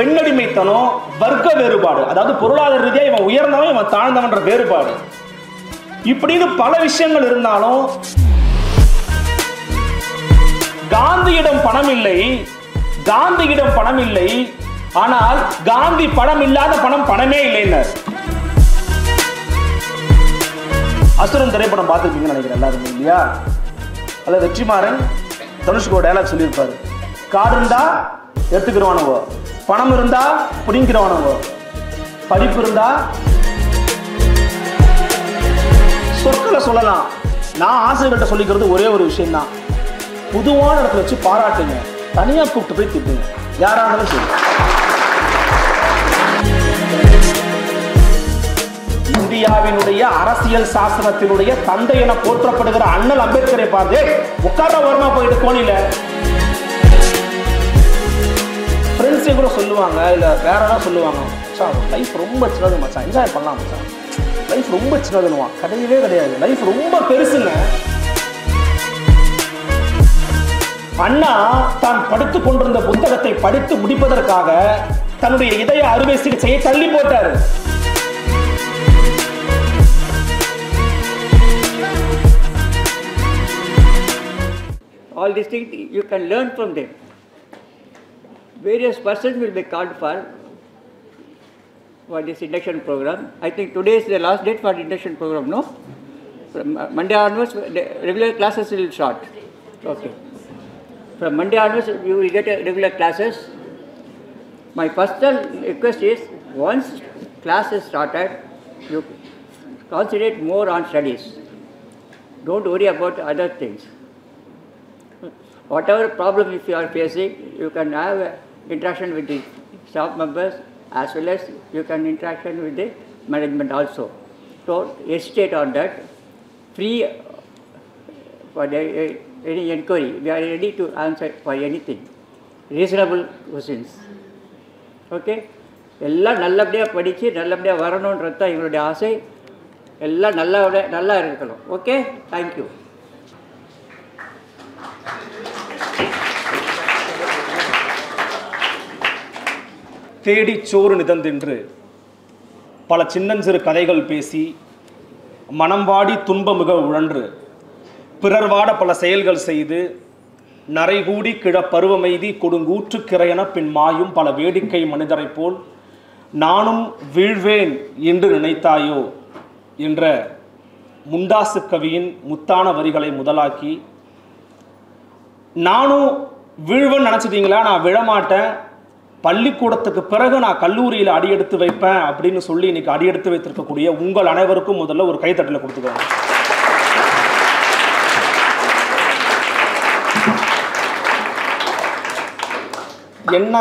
பெண்ணடிமைத்தனம் வர்க்க வேறுபாடு. அதாவது பொருளாதார ரீதியாக இவன் உயர்ந்தவன் இவன் தாழ்ந்தவன்ற வேறுபாடு. இப்படின்னு பல விஷயங்கள் இருந்தாலும் காந்தியிடம் பணம் இல்லை காந்தியிடம் பணம் இல்லை ஆனால் காந்தி பணம் இல்லாத பணம் பணமே இல்லைன்னார். அசுரன் திரைப்படம் பார்த்துருப்பீங்கன்னு நினைக்கிறேன் எல்லாருமே இல்லையா? அதில் வெற்றிமாறன் தனுஷ்கோ டைலாக் சொல்லியிருப்பாரு. கார் இருந்தா எடுத்துக்கிறவானுவோ? பணம் இருந்தா பிடிங்கிறவானுவோ படிப்பு இருந்தா சொற்களை சொல்லலாம். நான் ஆசிரியர்கிட்ட சொல்லிக்கிறது ஒரே ஒரு விஷயம்தான். புதுவான இடத்துல வச்சு பாராட்டுங்க. தனியா கூப்பிட்டு போய் திட்டுங்க. யாரா இருந்தாலும் சரி. இந்தியாவினுடைய அரசியல் சாசனத்தினுடைய தந்தை என போற்றப்படுகிற அண்ணல் அம்பேத்கரை பார்த்து உட்கார வருமா போயிட்டு கோணில ஃப்ரெண்ட்ஸே கூட சொல்லுவாங்க இல்லை வேற ஏதாவது சொல்லுவாங்க மச்சான் லைஃப் ரொம்ப சின்னது மச்சான் என்ஜாய் பண்ணலாம் மச்சான். லைஃப் ரொம்ப சின்னதுன்னுவான் கிடையவே கிடையாது. லைஃப் ரொம்ப பெருசுங்க. அண்ணா தான் படித்துக் கொண்டிருந்த புத்தகத்தை படித்து முடிப்பதற்காக தன்னுடைய இதய அறுவை சிகிச்சையை தள்ளி போட்டாரு. All these things you can learn from them. Various persons will be called for for this induction program. I think today is the last date for the induction program, no? From uh, Monday onwards, regular classes will start. Okay. From Monday onwards, you will get a regular classes. My personal request is once class is started, you concentrate more on studies. Don't worry about other things. Whatever problem if you are facing, you can have a interaction with the staff members as well as you can interaction with the management also. So hesitate on that. Free for the, uh, any inquiry, we are ready to answer for anything. Reasonable questions. Okay எல்லாம் நல்லபடியாக படித்து நல்லபடியாக வரணுன்றது தான் இவருடைய ஆசை எல்லாம் நல்லா நல்லா இருக்கணும் ஓகே தேங்க்யூ தேடி சோறு நிதந்தென்று பல சின்னஞ்சிறு கதைகள் பேசி மனம் வாடி துன்பமிக உழன்று பிறர்வாட பல செயல்கள் செய்து நரைகூடி கிழ பருவமைதி கொடுங்கூற்று கிரையன பின் மாயும் பல வேடிக்கை மனிதரைப் போல் நானும் வீழ்வேன் என்று நினைத்தாயோ என்ற முண்டாசு கவியின் முத்தான வரிகளை முதலாக்கி நானும் வீழ்வேன்னு நினச்சிட்டீங்களா? நான் விழமாட்டேன். பள்ளிக்கூடத்துக்கு பிறகு நான் கல்லூரியில் அடியெடுத்து வைப்பேன் அப்படின்னு சொல்லி இன்னைக்கு அடியெடுத்து வைத்திருக்கக்கூடிய உங்கள் அனைவருக்கும் முதல்ல ஒரு கைத்தட்டல கொடுத்துக்கோங்க என்ன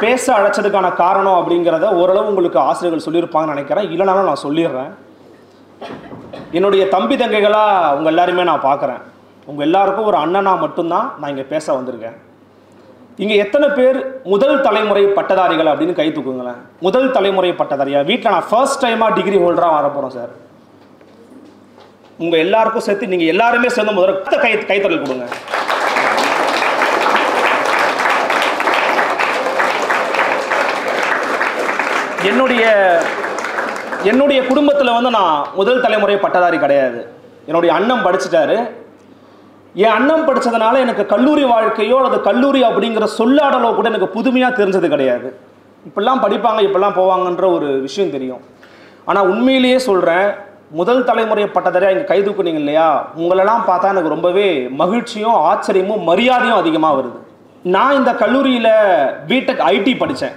பேச அழைச்சதுக்கான காரணம் அப்படிங்கிறத ஓரளவு உங்களுக்கு ஆசிரியர்கள் சொல்லியிருப்பாங்கன்னு நினைக்கிறேன். இல்லைனாலும் நான் சொல்லிடுறேன். என்னுடைய தம்பி தங்கைகளாக உங்கள் எல்லாருமே நான் பார்க்குறேன். உங்கள் எல்லாருக்கும் ஒரு அண்ணனாக மட்டும்தான் நான் இங்கே பேச வந்திருக்கேன். இங்கே எத்தனை பேர் முதல் தலைமுறை பட்டதாரிகள் அப்படின்னு கை தூக்குங்களேன். முதல் தலைமுறை பட்டதாரியா? வீட்டில் நான் ஃபர்ஸ்ட் டைமாக டிகிரி ஹோல்டராக வர சார் உங்கள் எல்லாருக்கும் சேர்த்து நீங்கள் எல்லாருமே சேர்ந்து முதல்ல கை கைத்தறல் கொடுங்க. என்னுடைய என்னுடைய குடும்பத்தில் வந்து நான் முதல் தலைமுறை பட்டதாரி கிடையாது. என்னுடைய அண்ணன் படிச்சிட்டாரு. என் அண்ணன் படித்ததுனால எனக்கு கல்லூரி வாழ்க்கையோ அல்லது கல்லூரி அப்படிங்கிற சொல்லாடலோ கூட எனக்கு புதுமையாக தெரிஞ்சது கிடையாது. இப்படிலாம் படிப்பாங்க இப்படிலாம் போவாங்கன்ற ஒரு விஷயம் தெரியும். ஆனால் உண்மையிலேயே சொல்கிறேன் முதல் தலைமுறை பட்டதாரியாக இங்கே கை தூக்குனீங்க இல்லையா? உங்களெல்லாம் பார்த்தா எனக்கு ரொம்பவே மகிழ்ச்சியும் ஆச்சரியமும் மரியாதையும் அதிகமாக வருது. நான் இந்த கல்லூரியில் பிடெக் ஐடி படித்தேன்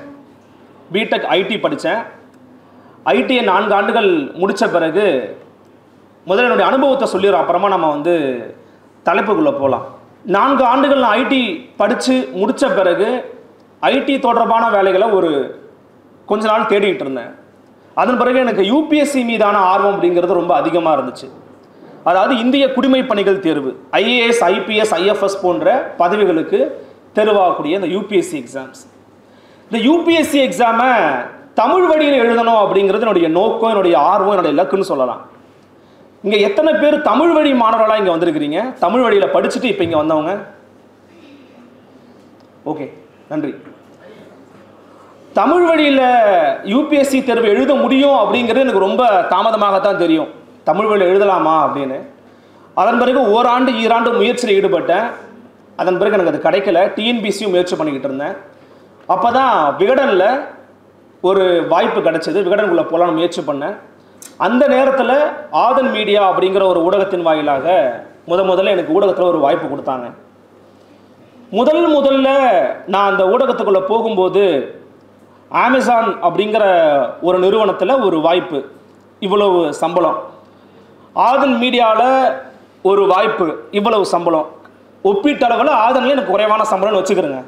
பிடெக் ஐடி படித்தேன் ஐடியை நான்கு ஆண்டுகள் முடித்த பிறகு முதல்ல என்னுடைய அனுபவத்தை சொல்லிடுறோம் அப்புறமா நம்ம வந்து தலைப்புக்குள்ளே போகலாம் நான்கு ஆண்டுகள் நான் ஐடி படித்து முடித்த பிறகு ஐடி தொடர்பான வேலைகளை ஒரு கொஞ்ச நாள் தேடிக்கிட்டு இருந்தேன். அதன் பிறகு எனக்கு யூபிஎஸ்சி மீதான ஆர்வம் அப்படிங்கிறது ரொம்ப அதிகமாக இருந்துச்சு. அதாவது இந்திய குடிமை பணிகள் தேர்வு ஐஏஎஸ் ஐபிஎஸ் ஐஎஃப்எஸ் போன்ற பதவிகளுக்கு தெருவாகக்கூடிய இந்த யூபிஎஸ்சி எக்ஸாம்ஸ் இந்த யூபிஎஸ்சி எக்ஸாமை தமிழ் வழியில் எழுதணும் அப்படிங்கிறது என்னுடைய நோக்கம் என்னுடைய ஆர்வம் என்னுடைய இலக்குன்னு சொல்லலாம். இங்க எத்தனை பேர் தமிழ் வழி மாணவர்களா இங்க வந்திருக்கிறீங்க? தமிழ் வழியில படிச்சுட்டு இப்ப இங்க வந்தவங்க? ஓகே நன்றி. தமிழ் வழியில் யூபிஎஸ்சி தேர்வு எழுத முடியும் அப்படிங்கிறது எனக்கு ரொம்ப தாமதமாகத்தான் தெரியும். தமிழ் வழியில் எழுதலாமா அப்படின்னு. அதன் பிறகு ஓராண்டு ஈராண்டு முயற்சியில் ஈடுபட்டேன். அதன் பிறகு எனக்கு அது கிடைக்கல. டிஎன்பிசியும் முயற்சி பண்ணிக்கிட்டு இருந்தேன். அப்போ தான் விகடனில் ஒரு வாய்ப்பு கிடைச்சது. விகடனுக்குள்ளே போகலான்னு முயற்சி பண்ணேன். அந்த நேரத்தில் ஆதன் மீடியா அப்படிங்கிற ஒரு ஊடகத்தின் வாயிலாக முத முதல்ல எனக்கு ஊடகத்தில் ஒரு வாய்ப்பு கொடுத்தாங்க. முதல் முதல்ல நான் அந்த ஊடகத்துக்குள்ளே போகும்போது அமேசான் அப்படிங்கிற ஒரு நிறுவனத்தில் ஒரு வாய்ப்பு இவ்வளவு சம்பளம். ஆதன் மீடியாவில் ஒரு வாய்ப்பு இவ்வளவு சம்பளம். ஒப்பீட்டளவில் ஆதனில் எனக்கு குறைவான சம்பளம்னு வச்சுக்கிறேங்க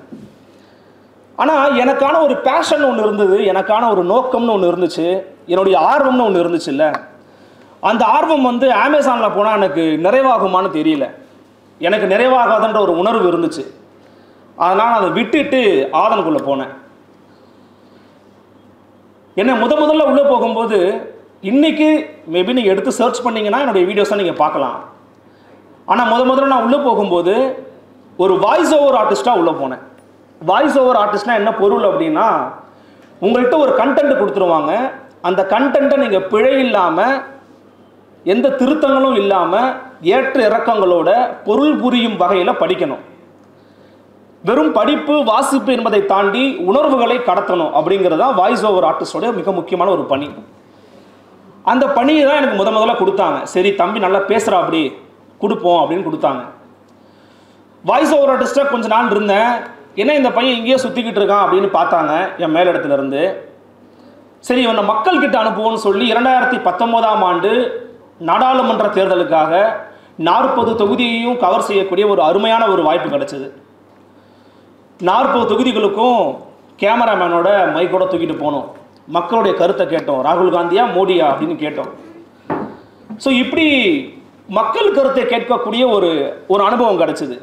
ஆனால் எனக்கான ஒரு பேஷன் ஒன்று இருந்தது எனக்கான ஒரு நோக்கம்னு ஒன்று இருந்துச்சு. என்னுடைய ஆர்வம்னு ஒன்று இருந்துச்சுல்ல? அந்த ஆர்வம் வந்து அமேசானில் போனால் எனக்கு நிறைவாகுமான்னு தெரியல. எனக்கு நிறைவாகாதுன்ற ஒரு உணர்வு இருந்துச்சு. அதனால் அதை விட்டுட்டு ஆதனுக்குள்ளே போனேன். என்ன முத முதல்ல உள்ளே போகும்போது இன்றைக்கி மேபி நீங்கள் எடுத்து சர்ச் பண்ணிங்கன்னா என்னுடைய வீடியோஸை நீங்கள் பார்க்கலாம். ஆனால் முத முதல்ல நான் உள்ளே போகும்போது ஒரு வாய்ஸ் ஓவர் ஆர்டிஸ்ட்டாக உள்ளே போனேன். வாய்ஸ் ஓவர் ஆர்டிஸ்ட்னா என்ன பொருள் அப்படின்னா உங்கள்கிட்ட ஒரு கண்டென்ட் கொடுத்துருவாங்க. அந்த கண்டென்ட்டை நீங்கள் பிழை இல்லாமல் எந்த திருத்தங்களும் இல்லாமல் ஏற்ற இறக்கங்களோட பொருள் புரியும் வகையில் படிக்கணும். வெறும் படிப்பு வாசிப்பு என்பதை தாண்டி உணர்வுகளை கடத்தணும் அப்படிங்கிறது தான் வாய்ஸ் ஓவர் ஆர்டிஸ்டோட மிக முக்கியமான ஒரு பணி. அந்த பணியை தான் எனக்கு முத முதல்ல கொடுத்தாங்க. சரி தம்பி நல்லா பேசுகிறா அப்படி கொடுப்போம் அப்படின்னு கொடுத்தாங்க. வாய்ஸ் ஓவர் ஆர்டிஸ்டாக கொஞ்ச நாள் இருந்தேன். என்ன இந்த பையன் இங்கேயே சுற்றிக்கிட்டு இருக்கான் அப்படின்னு பார்த்தாங்க என் மேலிடத்துலேருந்து. சரி இவனை மக்கள்கிட்ட அனுப்புவோம்னு சொல்லி இரண்டாயிரத்தி பத்தொம்போதாம் ஆண்டு நாடாளுமன்ற தேர்தலுக்காக நாற்பது தொகுதியையும் கவர் செய்யக்கூடிய ஒரு அருமையான ஒரு வாய்ப்பு கிடைச்சது. நாற்பது தொகுதிகளுக்கும் கேமராமேனோட மைக்கோட தூக்கிட்டு போனோம். மக்களுடைய கருத்தை கேட்டோம். ராகுல் காந்தியா மோடியா அப்படின்னு கேட்டோம். ஸோ இப்படி மக்கள் கருத்தை கேட்கக்கூடிய ஒரு ஒரு அனுபவம் கிடைச்சிது.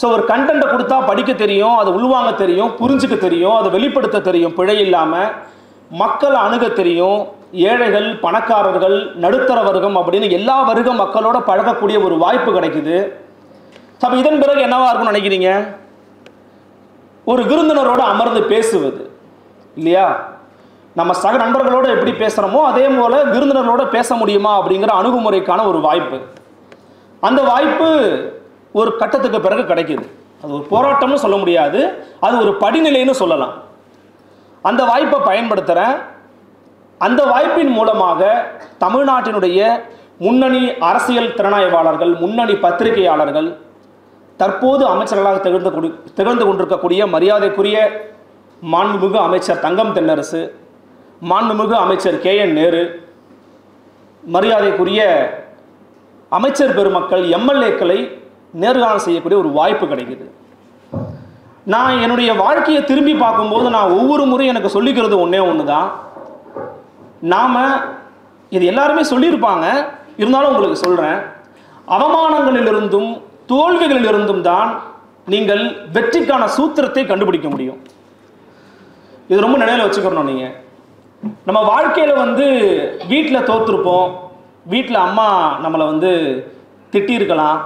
ஸோ ஒரு கண்டென்ட்டை கொடுத்தா படிக்க தெரியும் அதை உள்வாங்க தெரியும் புரிஞ்சுக்க தெரியும் அதை வெளிப்படுத்த தெரியும். பிழை இல்லாமல் மக்களை அணுக தெரியும் ஏழைகள் பணக்காரர்கள் நடுத்தர வர்க்கம் அப்படின்னு எல்லா வர்க்க மக்களோட பழகக்கூடிய ஒரு வாய்ப்பு கிடைக்குது. அப்போ இதன் பிறகு என்னவா இருக்கும்னு நினைக்கிறீங்க? ஒரு விருந்தினரோட அமர்ந்து பேசுவது இல்லையா? நம்ம சக நண்பர்களோட எப்படி பேசுகிறோமோ அதே போல் விருந்தினர்களோட பேச முடியுமா அப்படிங்கிற அணுகுமுறைக்கான ஒரு வாய்ப்பு. அந்த வாய்ப்பு ஒரு கட்டத்துக்கு பிறகு கிடைக்குது. அது ஒரு போராட்டம்னு சொல்ல முடியாது. அது ஒரு படிநிலைன்னு சொல்லலாம். அந்த வாய்ப்பை பயன்படுத்துகிறேன் அந்த வாய்ப்பின் மூலமாக தமிழ்நாட்டினுடைய முன்னணி அரசியல் திறனாய்வாளர்கள் முன்னணி பத்திரிகையாளர்கள் தற்போது அமைச்சர்களாக திகழ்ந்து கொடு திகழ்ந்து கொண்டிருக்கக்கூடிய மரியாதைக்குரிய மாண்புமிகு அமைச்சர் தங்கம் தென்னரசு மாண்புமிகு அமைச்சர் கே என் நேரு மரியாதைக்குரிய அமைச்சர் பெருமக்கள் எம்எல்ஏக்களை நேர்காணல் செய்யக்கூடிய ஒரு வாய்ப்பு கிடைக்குது. நான் என்னுடைய வாழ்க்கையை திரும்பி பார்க்கும்போது நான் ஒவ்வொரு முறையும் எனக்கு சொல்லிக்கிறது ஒன்றே ஒன்று தான் நாம் இது எல்லாருமே சொல்லியிருப்பாங்க. இருந்தாலும் உங்களுக்கு சொல்கிறேன் அவமானங்களிலிருந்தும் தோல்விகளிலிருந்தும் தான் நீங்கள் வெற்றிக்கான சூத்திரத்தை கண்டுபிடிக்க முடியும். இது ரொம்ப நினைவில் வச்சுக்கணும் நீங்கள் நம்ம வாழ்க்கையில் வந்து வீட்டில் தோற்றுருப்போம் வீட்டில் அம்மா நம்மளை வந்து திட்டியிருக்கலாம்.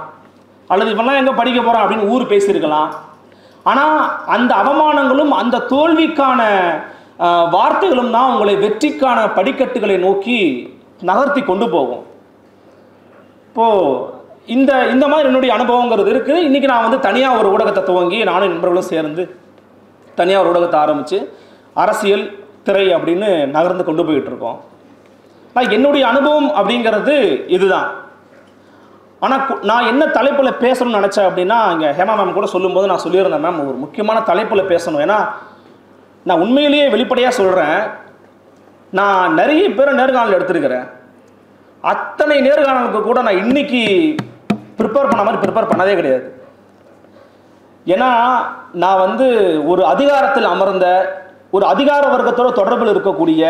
அல்லது இவெல்லாம் எங்கே படிக்க போகிறான் அப்படின்னு ஊர் பேசியிருக்கலாம். ஆனால் அந்த அவமானங்களும் அந்த தோல்விக்கான வார்த்தைகளும் தான் உங்களை வெற்றிக்கான படிக்கட்டுகளை நோக்கி நகர்த்தி கொண்டு போகும். இப்போது இந்த இந்த மாதிரி என்னுடைய அனுபவங்கிறது இருக்குது இன்றைக்கி நான் வந்து தனியாக ஒரு ஊடகத்தை துவங்கி நானும் நண்பர்களும் சேர்ந்து தனியாக ஒரு ஊடகத்தை ஆரம்பித்து அரசியல் திரை அப்படின்னு நகர்ந்து கொண்டு போயிட்டுருக்கோம் நான் என்னுடைய அனுபவம் அப்படிங்கிறது இதுதான். ஆனால் நான் என்ன தலைப்பில் பேசணும்னு நினச்சேன் அப்படின்னா இங்கே ஹேமா மேம் கூட சொல்லும்போது நான் சொல்லியிருந்தேன் மேம் ஒரு முக்கியமான தலைப்பில் பேசணும். ஏன்னா நான் உண்மையிலேயே வெளிப்படையாக சொல்கிறேன் நான் நிறைய பேரை நேர்காணல் எடுத்திருக்கிறேன். அத்தனை நேர்காணலுக்கு கூட நான் இன்னைக்கு ப்ரிப்பேர் பண்ண மாதிரி ப்ரிப்பேர் பண்ணதே கிடையாது. ஏன்னா நான் வந்து ஒரு அதிகாரத்தில் அமர்ந்த ஒரு அதிகார வர்க்கத்தோட தொடர்பில் இருக்கக்கூடிய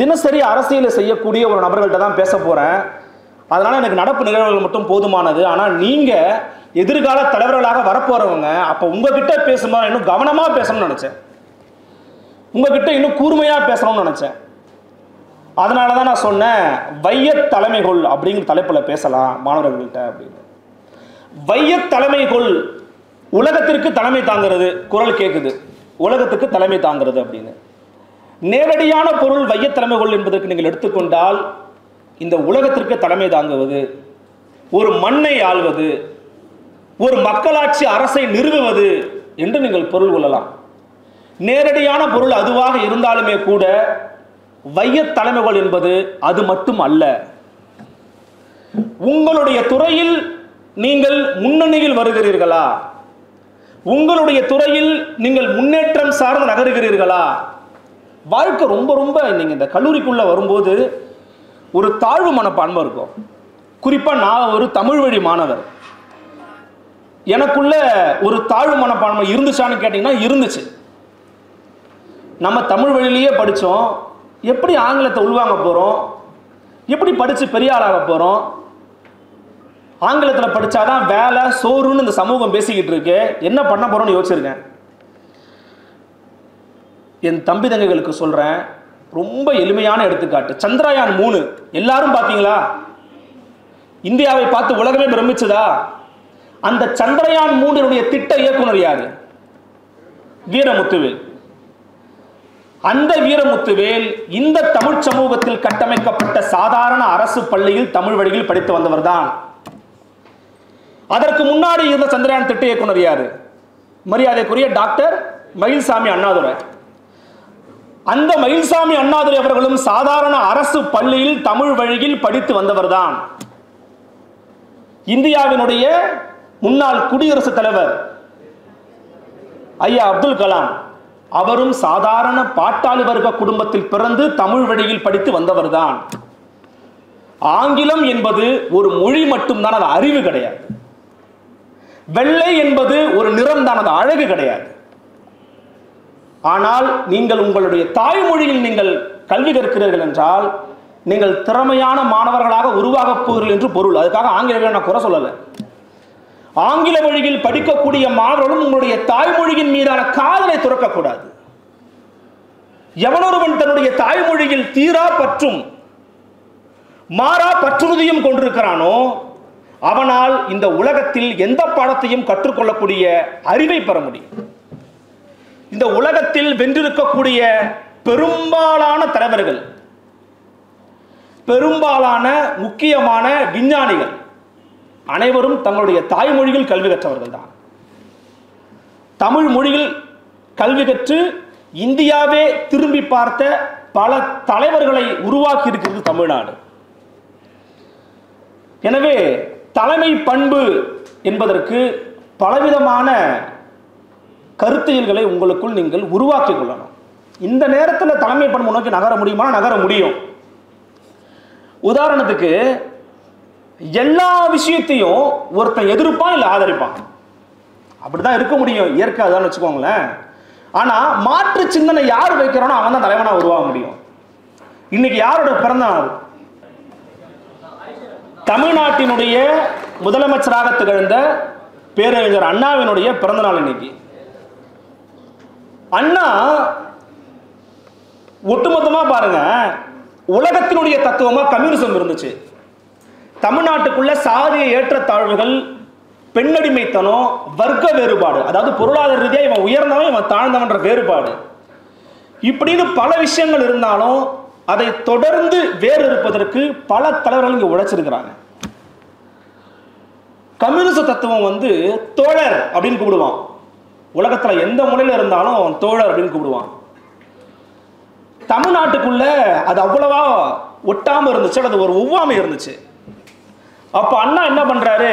தினசரி அரசியலை செய்யக்கூடிய ஒரு நபர்கள்ட்ட தான் பேச போகிறேன் அதனால் எனக்கு நடப்பு நிகழ்வுகள் மட்டும் போதுமானது. ஆனால் நீங்கள் எதிர்கால தலைவர்களாக வரப்போகிறவங்க அப்போ உங்ககிட்ட பேசும்போது இன்னும் கவனமாக பேசணும்னு நினச்சேன். உங்ககிட்ட இன்னும் கூர்மையாக பேசணும்னு நினச்சேன். அதனால தான் நான் சொன்னேன் வையத் தலைமைகொள் அப்படிங்கிற தலைப்பில் பேசலாம் மாணவர்கள்கிட்ட அப்படின்னு. வையத் தலைமைகொள் உலகத்திற்கு தலைமை தாங்கிறது குரல் கேட்குது உலகத்துக்கு தலைமை தாங்கிறது அப்படின்னு. நேரடியான பொருள் வைய தலைமைகள் என்பதற்கு நீங்கள் எடுத்துக்கொண்டால் இந்த உலகத்திற்கு தலைமை தாங்குவது ஒரு மண்ணை ஆள்வது ஒரு மக்களாட்சி அரசை நிறுவுவது என்று நீங்கள் பொருள் கொள்ளலாம். நேரடியான பொருள் அதுவாக இருந்தாலுமே கூட வைய தலைமைகள் என்பது அது மட்டும் அல்ல. உங்களுடைய துறையில் நீங்கள் முன்னணியில் வருகிறீர்களா? உங்களுடைய துறையில் நீங்கள் முன்னேற்றம் சார்ந்து நகருகிறீர்களா? வாழ்க்கை ரொம்ப ரொம்ப நீங்கள் இந்த கல்லூரிக்குள்ளே வரும்போது ஒரு தாழ்வு மனப்பான்மை இருக்கும். குறிப்பாக நான் ஒரு தமிழ் வழி மாணவர். எனக்குள்ள ஒரு தாழ்வு மனப்பான்மை இருந்துச்சான்னு கேட்டிங்கன்னா இருந்துச்சு. நம்ம தமிழ் வழியிலேயே படித்தோம் எப்படி ஆங்கிலத்தை உள்வாங்க போகிறோம் எப்படி படித்து பெரிய ஆளாக போகிறோம் ஆங்கிலத்தில் படித்தாதான் வேலை சோறுன்னு இந்த சமூகம் பேசிக்கிட்டு இருக்கு. என்ன பண்ண போகிறோம்னு யோசிச்சிருக்கேன். என் தம்பி தங்கைகளுக்கு சொல்கிறேன் ரொம்ப எளிமையான எடுத்துக்காட்டு. சந்திரயான் மூணு. எல்லாரும் பார்த்தீங்களா இந்தியாவை பார்த்து உலகமே பிரமிச்சதா? அந்த சந்திரயான் மூணினுடைய திட்ட இயக்குனர் யாரு? வீரமுத்துவேல். அந்த வீரமுத்துவேல் இந்த தமிழ் சமூகத்தில் கட்டமைக்கப்பட்ட சாதாரண அரசு பள்ளியில் தமிழ் வழியில் படித்து வந்தவர்தான். அதற்கு முன்னாடி இருந்த சந்திரயான் திட்ட இயக்குனர் யாரு? மரியாதைக்குரிய டாக்டர் மயில்சாமி அண்ணாதுரை. அந்த மயில்சாமி அண்ணாதுரை அவர்களும் சாதாரண அரசு பள்ளியில் தமிழ் வழியில் படித்து வந்தவர்தான். இந்தியாவினுடைய முன்னாள் குடியரசுத் தலைவர் ஐயா அப்துல் கலாம் அவரும் சாதாரண பாட்டாளி வர்க்க குடும்பத்தில் பிறந்து தமிழ் வழியில் படித்து வந்தவர்தான். ஆங்கிலம் என்பது ஒரு மொழி மட்டும்தான் அது அறிவு கிடையாது. வெள்ளை என்பது ஒரு நிறம் தான் அது அழகு கிடையாது. ஆனால் நீங்கள் உங்களுடைய தாய்மொழியில் நீங்கள் கல்வி கற்கிறீர்கள் என்றால் நீங்கள் திறமையான மாணவர்களாக உருவாகப் போகிறீர்கள் என்று பொருள். அதுக்காக ஆங்கில நான் குறை சொல்லலை. ஆங்கில மொழியில் படிக்கக்கூடிய மாணவர்களும் உங்களுடைய தாய்மொழியின் மீதான காதலை துறக்கக்கூடாது. எவனொருவன் தன்னுடைய தாய்மொழியில் தீரா பற்றும் மாறா பற்றுறுதியும் கொண்டிருக்கிறானோ அவனால் இந்த உலகத்தில் எந்த பாடத்தையும் கற்றுக்கொள்ளக்கூடிய அறிவை பெற முடியும். இந்த உலகத்தில் வென்றிருக்கக்கூடிய பெரும்பாலான தலைவர்கள் பெரும்பாலான முக்கியமான விஞ்ஞானிகள் அனைவரும் தங்களுடைய தாய்மொழியில் கல்வி கற்றவர்கள் தான். தமிழ் மொழியில் கல்வி கற்று இந்தியாவே திரும்பி பார்த்த பல தலைவர்களை உருவாக்கி இருக்கிறது தமிழ்நாடு. எனவே தலைமை பண்பு என்பதற்கு பலவிதமான கருத்தியல்களை உங்களுக்குள் நீங்கள் உருவாக்கிக் கொள்ளணும். இந்த நேரத்தில் தலைமை பண்பு நோக்கி நகர முடியுமா? நகர முடியும். உதாரணத்துக்கு எல்லா விஷயத்தையும் ஒருத்தன் எதிர்ப்பான் இல்லை ஆதரிப்பான். அப்படிதான் இருக்க முடியும். இயற்கை அதான் வச்சுக்கோங்களேன். ஆனா மாற்று சிந்தனை யார் வைக்கிறானோ அவன் தான் தலைவனா உருவாக முடியும். இன்னைக்கு யாரோட பிறந்த நாள் தமிழ்நாட்டினுடைய முதலமைச்சராக திகழ்ந்த பேரறிஞர் அண்ணாவினுடைய பிறந்த நாள் இன்னைக்கு. அண்ணா ஒட்டுமொத்தமாக பாருங்க உலகத்தினுடைய தத்துவமாக கம்யூனிசம் இருந்துச்சு. தமிழ்நாட்டுக்குள்ள சாதிய ஏற்றத்தாழ்வுகள் பெண்ணடிமைத்தனம் வர்க்க வேறுபாடு அதாவது பொருளாதார ரீதியாக இவன் உயர்ந்தவன் இவன் தாழ்ந்தவன்ற வேறுபாடு. இப்படின்னு பல விஷயங்கள் இருந்தாலும் அதை தொடர்ந்து வேறு இருப்பதற்கு பல தலைவர்கள் இங்கே உழைச்சிருக்கிறாங்க. கம்யூனிச தத்துவம் வந்து தோழர் அப்படின்னு கூப்பிடுவான். உலகத்தில் எந்த மூலையில இருந்தாலும் தோழர் அப்படின்னு கூப்பிடுவான். தமிழ்நாட்டுக்குள்ள அது அவ்வளவா ஒட்டாமல் இருந்துச்சு அல்லது ஒரு ஒவ்வாமை இருந்துச்சு. அப்போ அண்ணா என்ன பண்ணுறாரு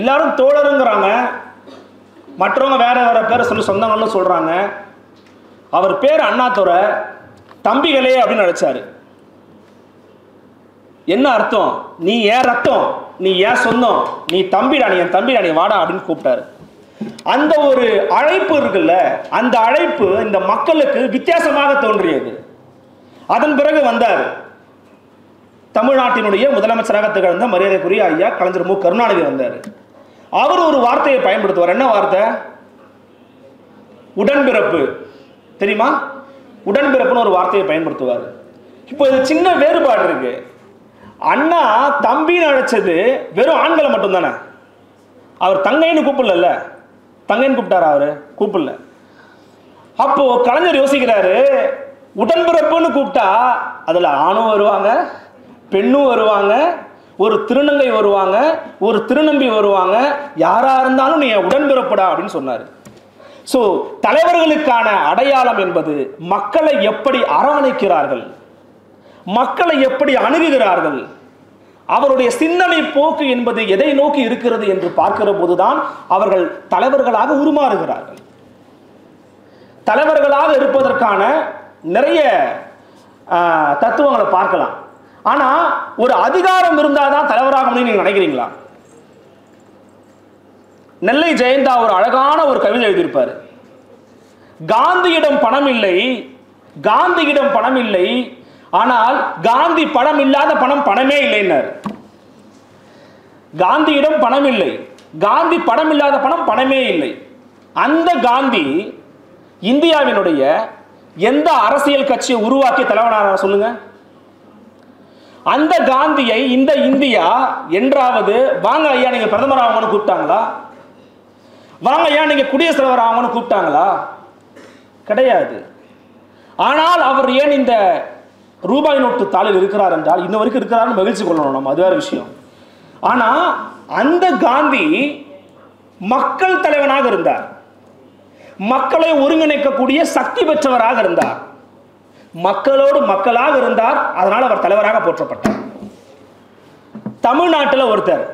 எல்லாரும் தோழருங்கிறாங்க. மற்றவங்க வேற வேற பேரை சொல்லி சொந்தங்கள்னு சொல்கிறாங்க அவர் பேர் அண்ணாத்துறை தம்பிகளே அப்படின்னு நினச்சாரு. என்ன அர்த்தம்? நீ ஏன் ரத்தம்? நீ ஏன் சொந்தம்? நீ தம்பிடா நீ என் தம்பிடா நீ வாடா அப்படின்னு கூப்பிட்டாரு. அந்த ஒரு அழைப்பு இருக்குல்ல அந்த அழைப்பு இந்த மக்களுக்கு வித்தியாசமாக தோன்றியது. அதன் பிறகு வந்தார். தமிழ்நாட்டினுடைய முதலமைச்சராக திகழ்ந்த மரியாதைக்குரிய ஐயா கலைஞர் மு. கருணாநிதி வந்தார். அவர் ஒரு வார்த்தையை பயன்படுத்துவார். என்ன வார்த்தை? உடன்பிறப்பு. தெரியுமா? உடன்பிறப்புன்னு ஒரு வார்த்தையை பயன்படுத்துவார். இப்போ இது சின்ன வேறுபாடு இருக்கு. அண்ணா தம்பின்னு அழைச்சது வெறும் ஆண்களை மட்டும்தானே? அவர் தங்கைன்னு கூப்பிடல தங்கன் கூப்பிட்டாரா அவரு? கூப்பிடல. அப்போ கலைஞர் யோசிக்கிறாரு உடன்பிறப்புன்னு கூப்பிட்டா அதுல ஆணும் வருவாங்க பெண்ணும் வருவாங்க ஒரு திருநங்கை வருவாங்க ஒரு திருநம்பி வருவாங்க. யாரா இருந்தாலும் நீ என் உடன்பிறப்புடா அப்படின்னு சொன்னாரு. ஸோ தலைவர்களுக்கான அடையாளம் என்பது மக்களை எப்படி அரவணைக்கிறார்கள்? மக்களை எப்படி அணுகுகிறார்கள்? அவருடைய சிந்தனை போக்கு என்பது எதை நோக்கி இருக்கிறது என்று பார்க்கிற போதுதான் அவர்கள் தலைவர்களாக உருமாறுகிறார்கள். தலைவர்களாக இருப்பதற்கான நிறைய ஆஹ், தத்துவங்களை பார்க்கலாம். ஆனா ஒரு அதிகாரம் இருந்தால் தான் தலைவராக முடியும் நீங்க நினைக்கிறீங்களா? நெல்லை ஜெயந்தா ஒரு அழகான ஒரு கவிதை எழுதியிருப்பாரு. காந்தியிடம் பணம் இல்லை காந்தியிடம் பணம் இல்லை ஆனால் காந்தி பணம் இல்லாத பணம் பணமே இல்லைன்னார். காந்தியிடம் பணம் இல்லை. காந்தி பணம் இல்லாத பணம் பணமே இல்லை. அந்த காந்தி இந்தியாவினுடைய எந்த அரசியல் கட்சியை உருவாக்கி தலைவனாக சொல்லுங்க? அந்த காந்தியை இந்த இந்தியா என்றாவது வாங்க ஐயா நீங்க பிரதமர் ஆகணும்னு கூப்பிட்டாங்களா? வாங்க ஐயா நீங்க குடியரசுத் தலைவர் ஆகணும்னு கூப்பிட்டாங்களா? கிடையாது. ஆனால் அவர் ஏன் இந்த ரூபாய் நோட்டு தாளில் இருக்கிறார் என்றால் இன்ன வரைக்கும் இருக்கிறார்னு மகிழ்ச்சி கொள்ளணும் நம்ம. அது வேற விஷயம். ஆனா அந்த காந்தி மக்கள் தலைவனாக இருந்தார். மக்களை ஒருங்கிணைக்கக்கூடிய சக்தி பெற்றவராக இருந்தார். மக்களோடு மக்களாக இருந்தார். அதனால் அவர் தலைவராக போற்றப்பட்டார். தமிழ்நாட்டில் ஒருத்தர்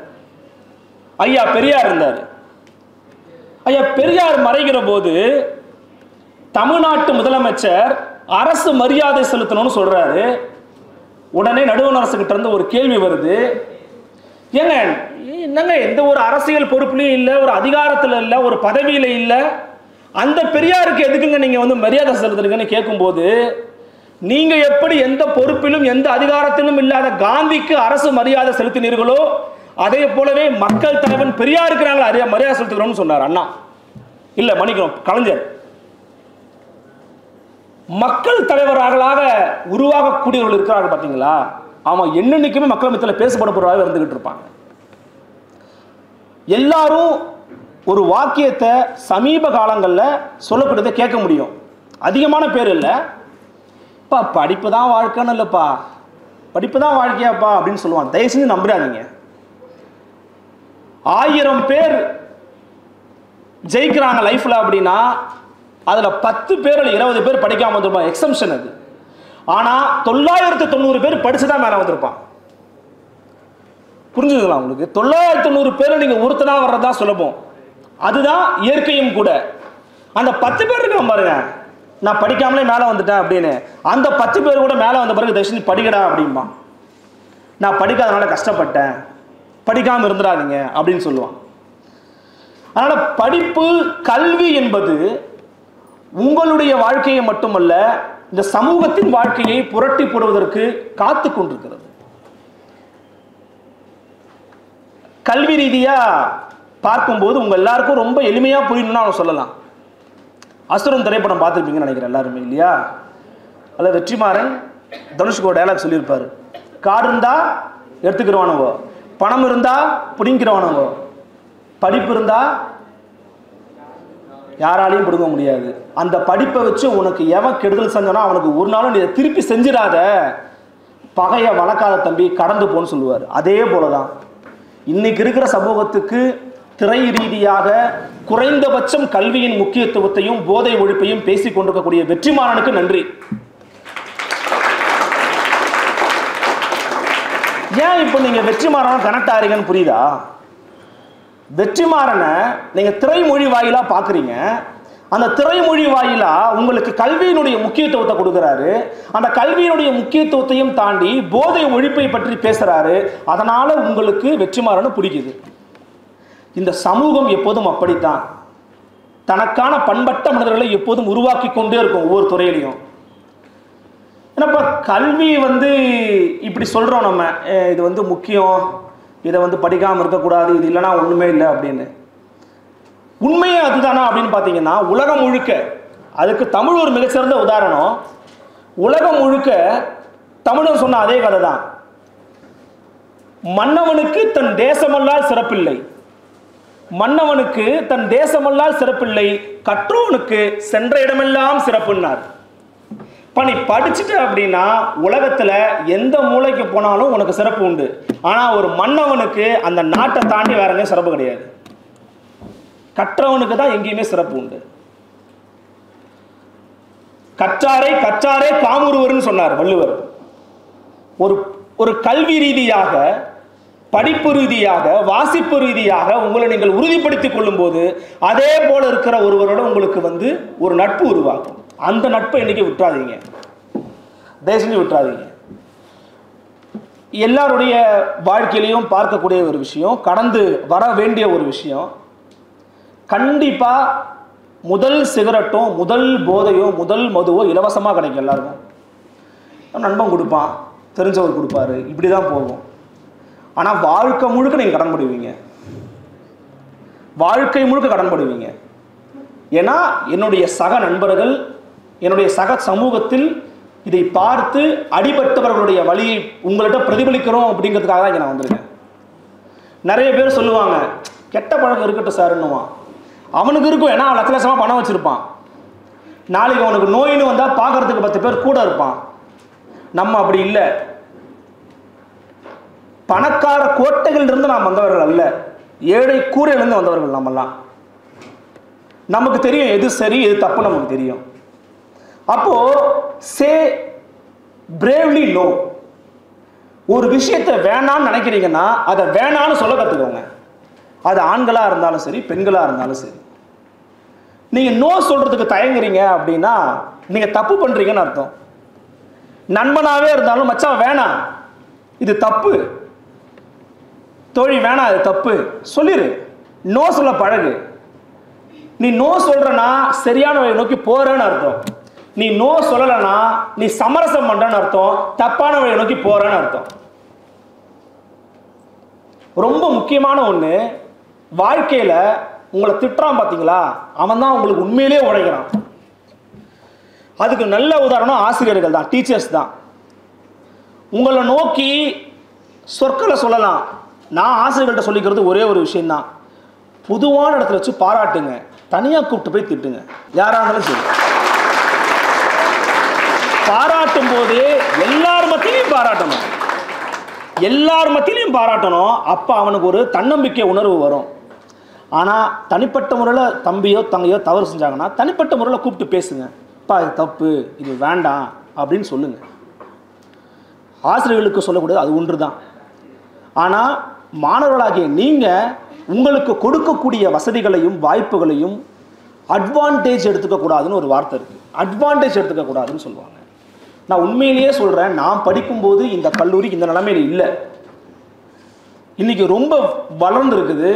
ஐயா பெரியார் இருந்தார். ஐயா பெரியார் மறைகிற போது தமிழ்நாட்டு முதலமைச்சர் அரசு மரியாதை செலுத்தணும்னு சொல்றாரு. உடனே நடுவண் அரசு கிட்ட இருந்து ஒரு கேள்வி வருது. ஏங்க என்னங்க எந்த ஒரு அரசியல் பொறுப்புலையும் இல்லை ஒரு அதிகாரத்தில் இல்லை ஒரு பதவியில் இல்லை. அந்த பெரியாருக்கு எதுக்குங்க நீங்கள் வந்து மரியாதை செலுத்துறீங்கன்னு கேட்கும்போது நீங்கள் எப்படி எந்த பொறுப்பிலும் எந்த அதிகாரத்திலும் இல்லாத காந்திக்கு அரசு மரியாதை செலுத்தினீர்களோ அதே போலவே மக்கள் தலைவன் பெரியாருக்கு நாங்கள் அறிய மரியாதை செலுத்துகிறோம்னு சொன்னார் அண்ணா. இல்லை மன்னிக்கிறோம் கலைஞர். மக்கள் தலைவர்களாக உருவாகக்கூடியவர்கள் இருக்கிறார்கள் பார்த்தீங்களா? அவன் என்னன்னைக்குமே மக்கள் மத்தியில் பேசப்படுபவராக இருந்துக்கிட்டு இருப்பாங்க. எல்லாரும் ஒரு வாக்கியத்தை சமீப காலங்களில் சொல்லக்கூடியதை கேட்க முடியும். அதிகமான பேர் இல்லை. இப்போ படிப்பு தான் வாழ்க்கைன்னு இல்லைப்பா. படிப்பு தான் வாழ்க்கையாப்பா அப்படின்னு சொல்லுவான் தயவு செஞ்சு நம்புறாதீங்க ஆயிரம் பேர் ஜெயிக்கிறாங்க லைஃப்ல அப்படின்னா அதில் பத்து பேர் இல்லை இருபது பேர் படிக்காமல் வந்திருப்பான். எக்ஸம்ஷன் அது. ஆனால் தொள்ளாயிரத்து தொண்ணூறு பேர் படித்து தான் மேலே வந்திருப்பான். புரிஞ்சுதுங்களா உங்களுக்கு? தொள்ளாயிரத்து தொண்ணூறு பேர் நீங்கள் ஒருத்தனாக வர்றதா சுலபம் அதுதான் இயற்கையும் கூட. அந்த பத்து பேர் இருக்கான் பாருங்க. நான் படிக்காமலே மேலே வந்துட்டேன் அப்படின்னு. அந்த பத்து பேர் கூட மேலே வந்த பிறகு தயவுசெஞ்சு படிக்கடா அப்படிம்பா நான் படிக்காதனால கஷ்டப்பட்டேன். படிக்காமல் இருந்துடாதீங்க அப்படின்னு சொல்லுவான். அதனால் படிப்பு கல்வி என்பது உங்களுடைய வாழ்க்கையை மட்டுமல்ல இந்த சமூகத்தின் வாழ்க்கையை புரட்டி போடுவதற்கு காத்து கொண்டிருக்கிறது. கல்வி ரீதியா பார்க்கும்போது உங்க எல்லாருக்கும் ரொம்ப எளிமையா புரியணும்னு அவன் சொல்லலாம். அசுரன் திரைப்படம் பார்த்துருப்பீங்கன்னு நினைக்கிறேன் எல்லாருமே இல்லையா? அல்ல வெற்றிமாறன் தனுஷ்கோ டயலாக் சொல்லியிருப்பாரு. கார் இருந்தா எடுத்துக்கிறவானுவோ பணம் இருந்தா பிடிங்கிறவானுவோ படிப்பு இருந்தா யாராலையும் பிடுங்க முடியாது. அந்த படிப்பை வச்சு உனக்கு எவன் கெடுதல் செஞ்சானோ அவனுக்கு ஒரு நாளும் நீ திருப்பி செஞ்சிடாத. பகைய வளர்க்காத தம்பி கடந்து போன்னு சொல்லுவார். அதே போலதான். இன்னைக்கு இருக்கிற சமூகத்துக்கு திரை ரீதியாக குறைந்தபட்சம் கல்வியின் முக்கியத்துவத்தையும் போதை ஒழிப்பையும் பேசிக் கொண்டிருக்கக்கூடிய வெற்றிமாறனுக்கு நன்றி. ஏன் இப்போ நீங்கள் வெற்றிமாறனும் கனெக்ட் ஆகிறீங்கன்னு புரியுதா? வெற்றிமாறனை நீங்கள் திரைமொழி வாயிலாக பார்க்குறீங்க அந்த திரைமொழி வாயிலா உங்களுக்கு கல்வியினுடைய முக்கியத்துவத்தை கொடுக்குறாரு. அந்த கல்வியினுடைய முக்கியத்துவத்தையும் தாண்டி போதை ஒழிப்பை பற்றி பேசுகிறாரு அதனால் உங்களுக்கு வெற்றிமாறனை பிடிக்குது இந்த சமூகம் எப்போதும் அப்படித்தான். தனக்கான பண்பட்ட மனிதர்களை எப்போதும் உருவாக்கி கொண்டே இருக்கும் ஒவ்வொரு துறையிலையும். ஏன்னாப்பா கல்வி வந்து இப்படி சொல்கிறோம் நம்ம. இது வந்து முக்கியம். இதை வந்து படிக்காமல் இருக்கக்கூடாது இது இல்லைன்னா ஒன்றுமே இல்லை அப்படின்னு. உண்மையே அதுதானா அப்படின்னு பார்த்தீங்கன்னா உலகம் முழுக்க அதுக்கு தமிழ் ஒரு மிகச்சிறந்த உதாரணம். உலகம் முழுக்க தமிழன் சொன்ன அதே கதை தான் மன்னவனுக்கு தன் தேசமல்லால் சிறப்பில்லை. மன்னவனுக்கு தன் தேசமல்லால் சிறப்பில்லை. கற்றோனுக்கு சென்ற இடமெல்லாம் சிறப்புன்னார். இப்போ நீ படிச்சுட்ட அப்படின்னா உலகத்தில் எந்த மூலைக்கு போனாலும் உனக்கு சிறப்பு உண்டு. ஆனால் ஒரு மன்னவனுக்கு அந்த நாட்டை தாண்டி வேற எங்கேயும் சிறப்பு கிடையாது. கற்றவனுக்கு தான் எங்கேயுமே சிறப்பு உண்டு. கற்றாரை கற்றாரே காமுருவர்னு சொன்னார் வள்ளுவர். ஒரு ஒரு கல்வி ரீதியாக படிப்பு ரீதியாக வாசிப்பு ரீதியாக உங்களை நீங்கள் உறுதிப்படுத்திக் கொள்ளும்போது அதே போல இருக்கிற ஒருவரோட உங்களுக்கு வந்து ஒரு நட்பு உருவாகும். அந்த நட்பை இன்றைக்கி விட்டுறாதீங்க. தயவு செஞ்சு விட்டுறாதீங்க. எல்லாருடைய வாழ்க்கையிலையும் பார்க்கக்கூடிய ஒரு விஷயம் கடந்து வர வேண்டிய ஒரு விஷயம் கண்டிப்பாக முதல் சிகரெட்டும் முதல் போதையோ முதல் மதுவோ இலவசமாக கிடைக்கும் எல்லாருக்கும். நண்பன் கொடுப்பான் தெரிஞ்சவர் கொடுப்பாரு இப்படி தான் போகும். ஆனால் வாழ்க்கை முழுக்க நீங்கள் கடன் படுவீங்க. வாழ்க்கை முழுக்க கடன் படுவீங்க. ஏன்னா என்னுடைய சக நண்பர்கள் என்னுடைய சக சமூகத்தில் இதை பார்த்து அடிபட்டவர்களுடைய வழியை உங்கள்கிட்ட பிரதிபலிக்கிறோம் அப்படிங்கிறதுக்காக தான் இங்கே நான் வந்திருக்கேன். நிறைய பேர் சொல்லுவாங்க கெட்ட பழக்கம் இருக்கட்டும் சார்ன்னுவான் அவனுக்கு இருக்கும் ஏன்னா அவன் லட்ச லட்சமாக பணம் வச்சுருப்பான். நாளைக்கு அவனுக்கு நோயின்னு வந்தால் பார்க்கறதுக்கு பத்து பேர் கூட இருப்பான். நம்ம அப்படி இல்லை. பணக்கார கோட்டைகளிலிருந்து நாம் வந்தவர்கள் அல்ல. ஏழை கூரையிலிருந்து வந்தவர்கள் நம்மெல்லாம். நமக்கு தெரியும் எது சரி எது தப்பு நமக்கு தெரியும். அப்போ சே பிரேவ்லி நோ ஒரு விஷயத்தை வேணாம்னு நினைக்கிறீங்கன்னா அதை வேணான்னு சொல்ல கற்றுக்கோங்க அது ஆண்களாக இருந்தாலும் சரி பெண்களாக இருந்தாலும் சரி. நீங்கள் நோ சொல்கிறதுக்கு தயங்குறீங்க அப்படின்னா நீங்கள் தப்பு பண்ணுறீங்கன்னு அர்த்தம். நண்பனாகவே இருந்தாலும் மச்சான் வேணாம். இது தப்பு. தோழி வேணாம் இது தப்பு. சொல்லிடு நோ சொல்ல பழகு. நீ நோ சொல்கிறனா சரியான வழியை நோக்கி போகிறேன்னு அர்த்தம். நீ நோ சொல்லலைன்னா நீ சமரசம் பண்ணுறன்னு அர்த்தம் தப்பான வழியை நோக்கி போகிறேன்னு அர்த்தம். ரொம்ப முக்கியமான ஒன்று வாழ்க்கையில் உங்களை திட்டுறான் பார்த்தீங்களா அவன் தான் உங்களுக்கு உண்மையிலேயே உழைக்கிறான் அதுக்கு நல்ல உதாரணம் ஆசிரியர்கள் தான் டீச்சர்ஸ் தான். உங்களை நோக்கி சொற்களை சொல்லலாம். நான் ஆசிரியர்கள்ட்ட சொல்லிக்கிறது ஒரே ஒரு விஷயந்தான் பொதுவான இடத்துல வச்சு பாராட்டுங்க. தனியாக கூப்பிட்டு போய் திட்டுங்க. யாராக இருந்தாலும் சரி. பாராட்டும் போது எல்லார் மத்தியிலையும் பாராட்டணும். எல்லார் மத்தியிலையும் பாராட்டணும். அப்போ அவனுக்கு ஒரு தன்னம்பிக்கை உணர்வு வரும். ஆனால் தனிப்பட்ட முறையில் தம்பியோ தங்கையோ தவறு செஞ்சாங்கன்னா தனிப்பட்ட முறையில் கூப்பிட்டு பேசுங்க. அப்பா இது தப்பு. இது வேண்டாம். அப்படின்னு சொல்லுங்க. ஆசிரியர்களுக்கு சொல்லக்கூடாது அது ஒன்று தான் ஆனால் மாணவர்களாகிய நீங்கள் உங்களுக்கு கொடுக்கக்கூடிய வசதிகளையும் வாய்ப்புகளையும் அட்வான்டேஜ் எடுத்துக்கக்கூடாதுன்னு ஒரு வார்த்தை இருக்குது அட்வான்டேஜ் எடுத்துக்கக்கூடாதுன்னு சொல்லுவாங்க. நான் உண்மையிலேயே சொல்கிறேன் நான் படிக்கும்போது இந்த கல்லூரி இந்த நிலைமையில் இல்லை. இன்றைக்கி ரொம்ப வளர்ந்துருக்குது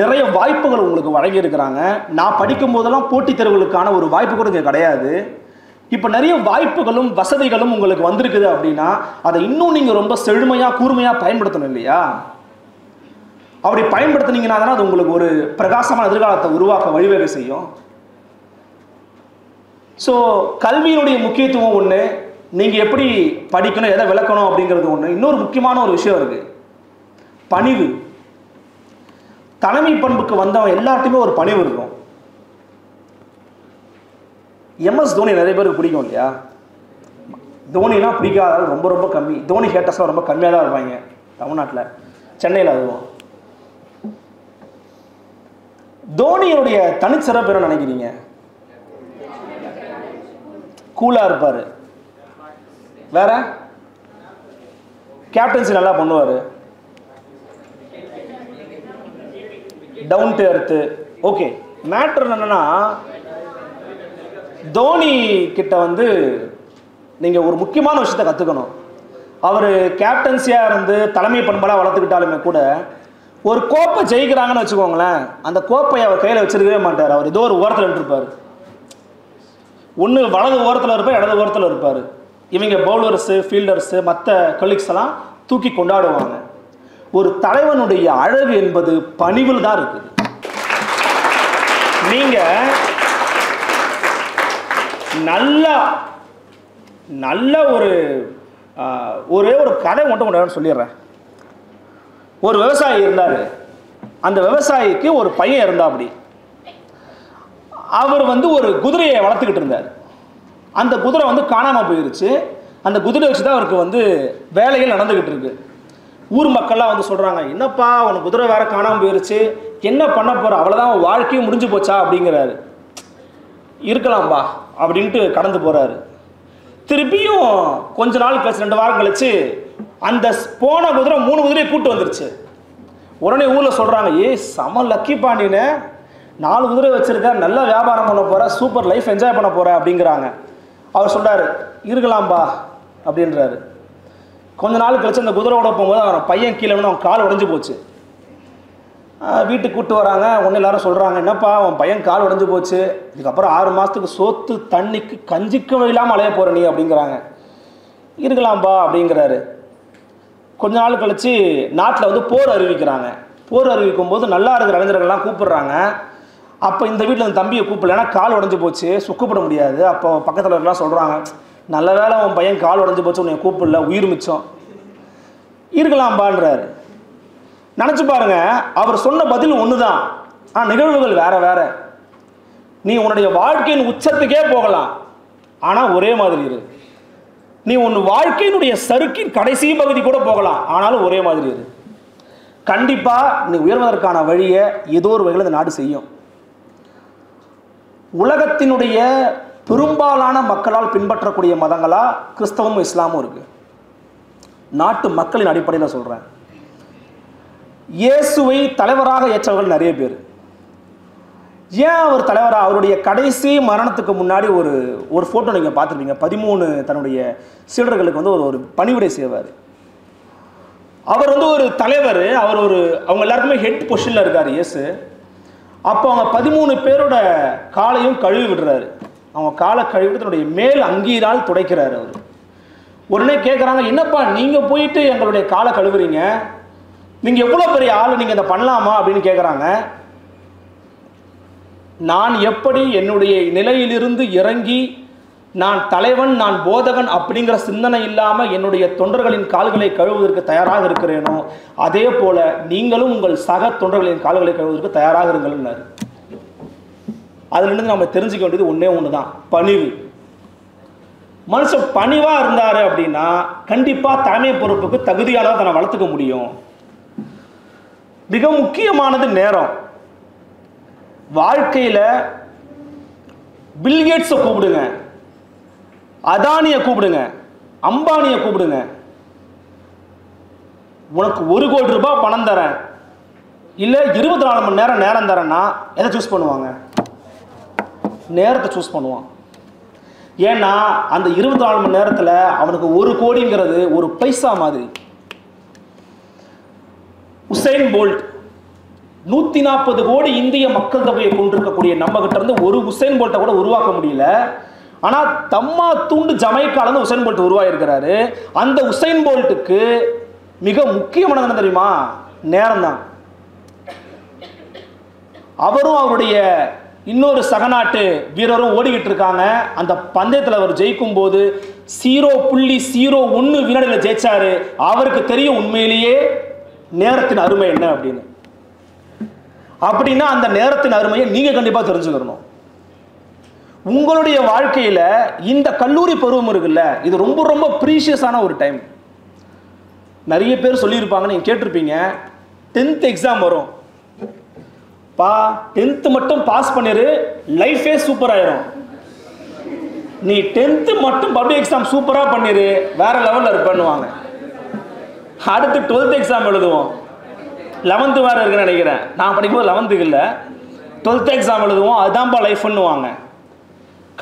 நிறைய வாய்ப்புகள் உங்களுக்கு வழங்கியிருக்கிறாங்க. நான் படிக்கும் போதெல்லாம் போட்டித் தேர்வுகளுக்கான ஒரு வாய்ப்பு கூட இங்கே கிடையாது. இப்போ நிறைய வாய்ப்புகளும் வசதிகளும் உங்களுக்கு வந்திருக்குது அப்படின்னா அதை இன்னும் நீங்கள் ரொம்ப செழுமையாக கூர்மையாக பயன்படுத்தணும் இல்லையா? அப்படி பயன்படுத்துனீங்கன்னா தானே அது உங்களுக்கு ஒரு பிரகாசமான எதிர்காலத்தை உருவாக்க வழிவகை செய்யும். ஸோ கல்வியினுடைய முக்கியத்துவம் ஒன்று நீங்கள் எப்படி படிக்கணும் எதை விளக்கணும் அப்படிங்கிறது ஒன்று இன்னொரு முக்கியமான ஒரு விஷயம் இருக்குது பணிவு. தலைமை பண்புக்கு வந்தவன் எல்லாத்தையுமே ஒரு பணிவு இருக்கும். எம்எஸ் தோனி நிறைய பேருக்கு பிடிக்கும் இல்லையா? தோனிலாம் பிடிக்காத ரொம்ப ரொம்ப கம்மி. தோனி ஹேட்டர்ஸ்லாம் ரொம்ப கம்மியாக தான் இருப்பாங்க தமிழ்நாட்டில். சென்னையில் அதுவும். தோனியுடைய தனிச்சிறப்பு என்ன நினைக்கிறீங்க? கூலாக இருப்பார். வேற? கேப்டன்சி நல்லா பண்ணுவார். Down to earth okay matter என்னன்னா தோனி கிட்ட வந்து நீங்கள் ஒரு முக்கியமான விஷயத்த கற்றுக்கணும் அவர் கேப்டன்சியாக இருந்து தலைமை பண்பலாக வளர்த்துக்கிட்டாலுமே கூட ஒரு கோப்பை ஜெயிக்கிறாங்கன்னு வச்சுக்கோங்களேன் அந்த கோப்பையை அவர் கையில் வச்சிருக்கவே மாட்டார். அவர் ஏதோ ஒரு ஓரத்தில் இருப்பார் ஒன்று வலது ஓரத்தில் இருப்பார் இடது ஓரத்தில் இருப்பார். இவங்க பவுலர்ஸு ஃபீல்டர்ஸு மற்ற கலீக்ஸ் எல்லாம் தூக்கி கொண்டாடுவாங்க. ஒரு தலைவனுடைய அழகு என்பது பணிவில் தான் இருக்குது. நீங்க நல்ல நல்ல ஒரு ஒரே ஒரு கதை மட்டும் கொண்டாடு சொல்லிடுறேன். ஒரு விவசாயி இருந்தார். அந்த விவசாயிக்கு ஒரு பையன் இருந்தா அப்படி அவர் வந்து ஒரு குதிரையை வளர்த்துக்கிட்டு இருந்தார். அந்த குதிரை வந்து காணாமல் போயிருச்சு. அந்த குதிரை வச்சு தான் அவருக்கு வந்து வேலைகள் நடந்துக்கிட்டு இருக்கு. ஊர் மக்கள்லாம் வந்து சொல்கிறாங்க என்னப்பா உனக்கு குதிரை வேற காணாமல் போயிருச்சு. என்ன பண்ண போகிற அவ்வளோதான் உன் வாழ்க்கையும் முடிஞ்சு போச்சா? அப்படிங்கிறாரு. இருக்கலாம்பா அப்படின்ட்டு கடந்து போகிறாரு திருப்பியும் கொஞ்ச நாள் கழிச்சு ரெண்டு வாரம் கழிச்சு அந்த ஸ்- போன குதிரை மூணு குதிரையை கூட்டு வந்துருச்சு. உடனே ஊரில் சொல்கிறாங்க ஏ செம லக்கி பாண்டின்னு நாலு குதிரை வச்சுருக்க நல்ல வியாபாரம் பண்ண போகிற சூப்பர் லைஃப் என்ஜாய் பண்ண போகிற அப்படிங்கிறாங்க. அவர் சொல்கிறாரு இருக்கலாம்பா அப்படின்றாரு. கொஞ்ச நாள் கழிச்சு அந்த குதிரையோட போகும்போது அவன் பையன் கீழே வந்து அவன் கால் உடஞ்சி போச்சு. வீட்டுக்கு கூப்பிட்டு வராங்க. ஒன்று எல்லாரும் சொல்கிறாங்க என்னப்பா உன் பையன் கால் உடஞ்சி போச்சு. இதுக்கப்புறம் ஆறு மாதத்துக்கு சோத்து தண்ணிக்கு கஞ்சிக்கு இல்லாமல் அலைய போகிற நீ அப்படிங்கிறாங்க. இருக்கலாம்பா அப்படிங்கிறாரு. கொஞ்ச நாள் கழித்து நாட்டில் வந்து போர் அறிவிக்கிறாங்க. போர் அறிவிக்கும் போது நல்லா இருக்கிற இளைஞர்கள்லாம் கூப்பிடுறாங்க. அப்போ இந்த வீட்டில் இந்த தம்பியை கூப்பிடலன்னா கால் உடஞ்சி போச்சு. சுக்கப்பட முடியாது. அப்போ பக்கத்தில் இருக்கலாம் சொல்கிறாங்க நல்ல வேளை உன் பையன் கால் உடஞ்சி போச்சு உன்னை கூப்பிடல. உயிர் மிச்சம். இருக்கலாம்பான்றார். நினச்சி பாருங்க அவர் சொன்ன பதில் ஒன்று தான் ஆனால் நிகழ்வுகள் வேற வேற. நீ உன்னுடைய வாழ்க்கையின் உச்சத்துக்கே போகலாம். ஆனால் ஒரே மாதிரி இரு. நீ உன் வாழ்க்கையினுடைய சறுக்கின் கடைசி பகுதி கூட போகலாம். ஆனாலும் ஒரே மாதிரி இரு. கண்டிப்பாக நீ உயர்வதற்கான வழியை ஏதோ ஒரு வகையில் இந்த நாடு செய்யும். உலகத்தினுடைய பெரும்பாலான மக்களால் பின்பற்றக்கூடிய மதங்களா கிறிஸ்தவமும் இஸ்லாமும் இருக்கு. நாட்டு மக்களின் அடிப்படையில் சொல்றேன். இயேசுவை தலைவராக ஏற்றவர்கள் நிறைய பேர். ஏன் அவர் தலைவராக அவருடைய கடைசி மரணத்துக்கு முன்னாடி ஒரு ஒரு ஃபோட்டோ நீங்கள் பார்த்துருப்பீங்க. பதிமூணு தன்னுடைய சீடர்களுக்கு வந்து ஒரு ஒரு பணிவிடை செய்வார். அவர் வந்து ஒரு தலைவர் அவர் ஒரு அவங்க எல்லாருக்குமே ஹெட் பொசிஷனில் இருக்கார் இயேசு. அப்போ அவங்க பதிமூணு பேரோட காலையும் கழுவி விடுறாரு. அவங்க காலை கழுவிட்டு தன்னுடைய மேல் அங்கீரால் துடைக்கிறாரு அவர். உடனே கேட்குறாங்க என்னப்பா நீங்கள் போயிட்டு எங்களுடைய காலை கழுவுறீங்க? நீங்கள் எவ்வளோ பெரிய ஆள் நீங்கள் இதை பண்ணலாமா? அப்படின்னு கேட்குறாங்க நான் எப்படி என்னுடைய நிலையிலிருந்து இறங்கி நான் தலைவன் நான் போதகன் அப்படிங்கிற சிந்தனை இல்லாமல் என்னுடைய தொண்டர்களின் கால்களை கழுவுவதற்கு தயாராக இருக்கிறேனோ அதே போல நீங்களும் உங்கள் சக தொண்டர்களின் கால்களை கழுவுவதற்கு தயாராக இருங்கள்னாரு அதுலேருந்து நம்ம தெரிஞ்சுக்க வேண்டியது ஒன்றே ஒன்று தான் பணிவு. மனுஷன் பணிவாக இருந்தார் அப்படின்னா கண்டிப்பாக தலைமை பொறுப்புக்கு தகுதியானதாக தன்னை வளர்த்துக்க முடியும். மிக முக்கியமானது நேரம். வாழ்க்கையில் பில்கேட்ஸை கூப்பிடுங்க. அதானியை கூப்பிடுங்க அம்பானியை கூப்பிடுங்க. உனக்கு ஒரு கோடி ரூபாய் பணம் தரேன். இல்லை இருபத்தி நாலு மணி நேரம் நேரம் தரேன்னா எதை சூஸ் பண்ணுவாங்க? நேரத்தை சூஸ் பண்ணுவான். ஏன்னா அந்த இருபத்தி நாலு மணி நேரத்தில் அவனுக்கு ஒரு கோடிங்கிறது ஒரு பைசா மாதிரி. Usain Bolt. நூற்றி நாற்பது கோடி இந்திய மக்கள் தொகையை கொண்டிருக்கக்கூடிய நம்ம கிட்ட இருந்து ஒரு உசைன் போல்ட்டை கூட உருவாக்க முடியல. ஆனால் தம்மா தூண்டு ஜமைக்காலந்து உசைன் போல்ட் உருவாயிருக்கிறாரு. அந்த உசைன் போல்ட்டுக்கு மிக முக்கியமானது என்ன தெரியுமா? நேரம் தான் அவரும் அவருடைய இன்னொரு சகநாட்டு வீரரும் ஓடிக்கிட்டு இருக்காங்க அந்த பந்தயத்தில் அவர் ஜெயிக்கும் போது சீரோ புள்ளி சீரோ ஒன்று வினாடியில் ஜெயிச்சாரு. அவருக்கு தெரியும் உண்மையிலேயே நேரத்தின் அருமை என்ன அப்படின்னு. அப்படின்னா அந்த நேரத்தின் அருமையை நீங்கள் கண்டிப்பாக தெரிஞ்சுக்கணும். உங்களுடைய வாழ்க்கையில இந்த கல்லூரி பருவம் இருக்குல்ல இது ரொம்ப ரொம்ப ப்ரீஷியஸான ஒரு டைம் நிறைய பேர் சொல்லியிருப்பாங்க நீங்க கேட்டிருப்பீங்க டென்த் எக்ஸாம் வரும். பா டென்த்து மட்டும் பாஸ் பண்ணிரு லைஃபே சூப்பர் ஆயிரும். நீ டென்த்து மட்டும் பப்ளிக் எக்ஸாம் சூப்பராக பண்ணிரு வேற லெவலில் இருப்பேன்னுவாங்க அடுத்து டுவெல்த் எக்ஸாம் எழுதுவோம். லெவன்த்து வேறு இருக்குன்னு நினைக்கிறேன். நான் படிக்கும்போது லெவன்த்துக்கு இல்லை. டுவெல்த் எக்ஸாம் எழுதுவோம் அதுதான்ப்பா லைஃப்னுவாங்க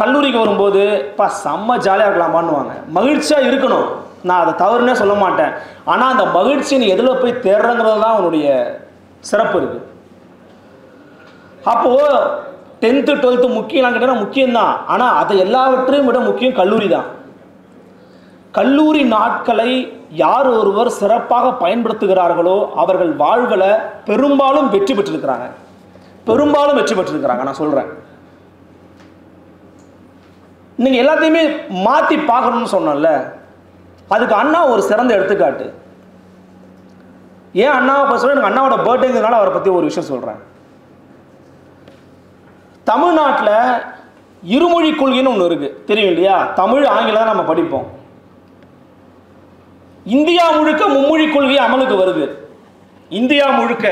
கல்லூரிக்கு வரும்போது பா செம்ம ஜாலியாக இருக்கலாமான்னுவாங்க. மகிழ்ச்சியாக இருக்கணும். நான் அதை தவறுனே சொல்ல மாட்டேன். ஆனால் அந்த மகிழ்ச்சி நீ எதில் போய் தேடுறங்கிறது தான் உன்னுடைய சிறப்பு இருக்குது அப்போது டென்த்து டுவெல்த்து முக்கியம் கேட்டால் முக்கியம்தான். ஆனால் அதை எல்லாவற்றையும் விட முக்கியம் கல்லூரி தான். கல்லூரி நாட்களை யார் ஒருவர் சிறப்பாக பயன்படுத்துகிறார்களோ அவர்கள் வாழ்வில் பெரும்பாலும் வெற்றி பெற்றிருக்கிறாங்க. பெரும்பாலும் வெற்றி பெற்றிருக்கிறாங்க. நான் சொல்கிறேன் நீங்கள் எல்லாத்தையுமே மாற்றி பார்க்கணும்னு சொன்னோம்ல அதுக்கு அண்ணா ஒரு சிறந்த எடுத்துக்காட்டு. ஏன் அண்ணாவை பற்றி சொல்ல எனக்கு அண்ணாவோட பர்த்டேங்கிறதுனால அவரை பற்றி ஒரு விஷயம் சொல்கிறேன் தமிழ்நாட்டில் இருமொழி கொள்கைன்னு ஒன்று இருக்குது தெரியும் இல்லையா? தமிழ் ஆங்கிலம் தான் நம்ம படிப்போம். இந்தியா முழுக்க மும்மொழி கொள்கை அமலுக்கு வருது. இந்தியா முழுக்க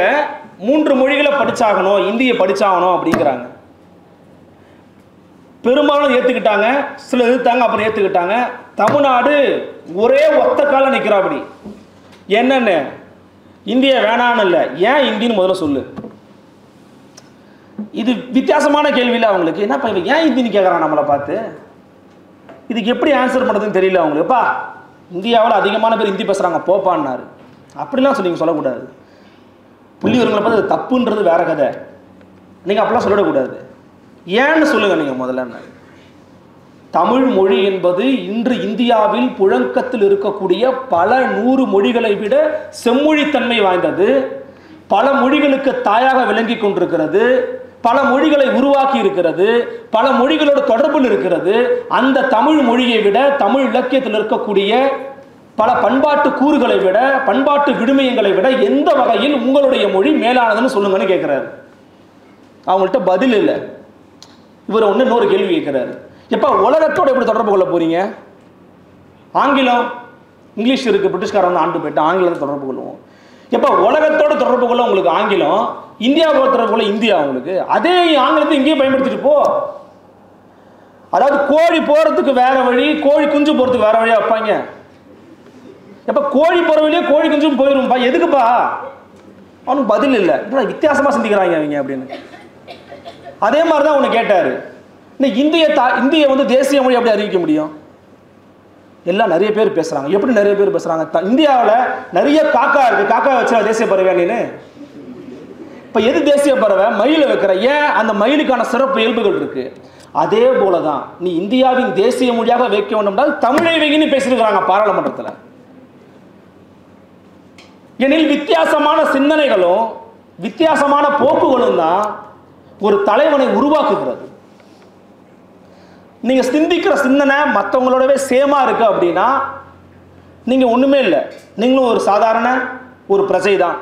மூன்று மொழிகளை படித்தாகணும் இந்தியை படித்தாகணும் அப்படிங்கிறாங்க. பெரும்பாலும் ஏற்றுக்கிட்டாங்க சில எதிர்த்தாங்க அப்புறம் ஏற்றுக்கிட்டாங்க தமிழ்நாடு ஒரே ஒத்த கால நிற்கிறாப்படி என்னென்ன? இந்திய வேணான்னு இல்லை. ஏன் இந்தின்னு முதல்ல சொல்லு. இது வித்தியாசமான கேள்வியில் அவங்களுக்கு. என்னப்பா இவன் ஏன் இந்தின்னு கேட்குறான் நம்மளை பார்த்து? இதுக்கு எப்படி ஆன்சர் பண்ணுறதுன்னு தெரியல அவங்களுக்கு. எப்பா இந்தியாவில் அதிகமான பேர் ஹிந்தி பேசுகிறாங்க போப்பான்னாரு. அப்படிலாம் சொல்லி நீங்கள் சொல்லக்கூடாது. புள்ளி வருங்களை பார்த்து அது தப்புன்றது வேற கதை. நீங்கள் அப்படிலாம் சொல்லிடக்கூடாது ஏன்னு சொல்லுங்க நீங்கள் முதல்ல. தமிழ் மொழி என்பது இன்று இந்தியாவில் புழக்கத்தில் இருக்கக்கூடிய பல நூறு மொழிகளை விட செம்மொழித்தன்மை வாய்ந்தது. பல மொழிகளுக்கு தாயாக விளங்கி கொண்டிருக்கிறது. பல மொழிகளை உருவாக்கி இருக்கிறது. பல மொழிகளோட தொடர்பில் இருக்கிறது. அந்த தமிழ் மொழியை விட தமிழ் இலக்கியத்தில் இருக்கக்கூடிய பல பண்பாட்டு கூறுகளை விட பண்பாட்டு விடுமயங்களை விட எந்த வகையில் உங்களுடைய மொழி மேலானதுன்னு சொல்லுங்கன்னு கேட்குறாரு அவங்கள்ட்ட பதில் இல்லை. இவர் ஒன்று இன்னொரு கேள்வி கேட்குறாரு. எப்பா உலகத்தோட எப்படி தொடர்பு கொள்ள போறீங்க? ஆங்கிலம் இங்கிலீஷ் இருக்கு பிரிட்டிஷ்காரன் வந்து ஆண்டு போயிட்டு ஆங்கிலத்தை தொடர்பு கொள்வோம். எப்பா உலகத்தோட தொடர்பு கொள்ள உங்களுக்கு ஆங்கிலம் இந்தியாவோட தொடர்பு கொள்ள இந்தியா உங்களுக்கு? அதே ஆங்கிலத்தை இங்கேயே பயன்படுத்திட்டு போ. அதாவது கோழி போறதுக்கு வேற வழி கோழி குஞ்சு போறதுக்கு வேற வழியா வைப்பாங்க. எப்ப கோழி போற வழியே கோழி குஞ்சும் போயிடும்பா எதுக்குப்பா? அவனுக்கு பதில் இல்லை. என்னடா வித்தியாசமா சிந்திக்கிறாங்க அவங்க அப்படின்னு. அதே மாதிரி தான் ஒன்று கேட்டார். இன்னைக்கு இந்திய தா இந்திய வந்து தேசிய மொழி எப்படி அறிவிக்க முடியும்? எல்லாம் நிறைய பேர் பேசுகிறாங்க எப்படி நிறைய பேர் பேசுகிறாங்க இந்தியாவில் நிறைய காக்கா இருக்குது காக்கா வச்சு தேசிய பறவை நீனு இப்போ எது தேசிய பறவை? மயிலை வைக்கிற. ஏன் அந்த மயிலுக்கான சிறப்பு இயல்புகள் இருக்கு? அதே போல தான் நீ இந்தியாவின் தேசிய மொழியாக வைக்க வேண்டும் என்றால் தமிழை வைகின்னு பேசியிருக்கிறாங்க பாராளுமன்றத்தில். எனில் வித்தியாசமான சிந்தனைகளும் வித்தியாசமான போக்குகளும் தான் ஒரு தலைவனை உருவாக்குகிறது. நீங்க சிந்திக்கிற சிந்தனை மற்றவங்களோடவே சேமா இருக்கு அப்படின்னா நீங்க ஒண்ணுமே இல்லை. நீங்களும் ஒரு சாதாரண ஒரு பிரஜை தான்.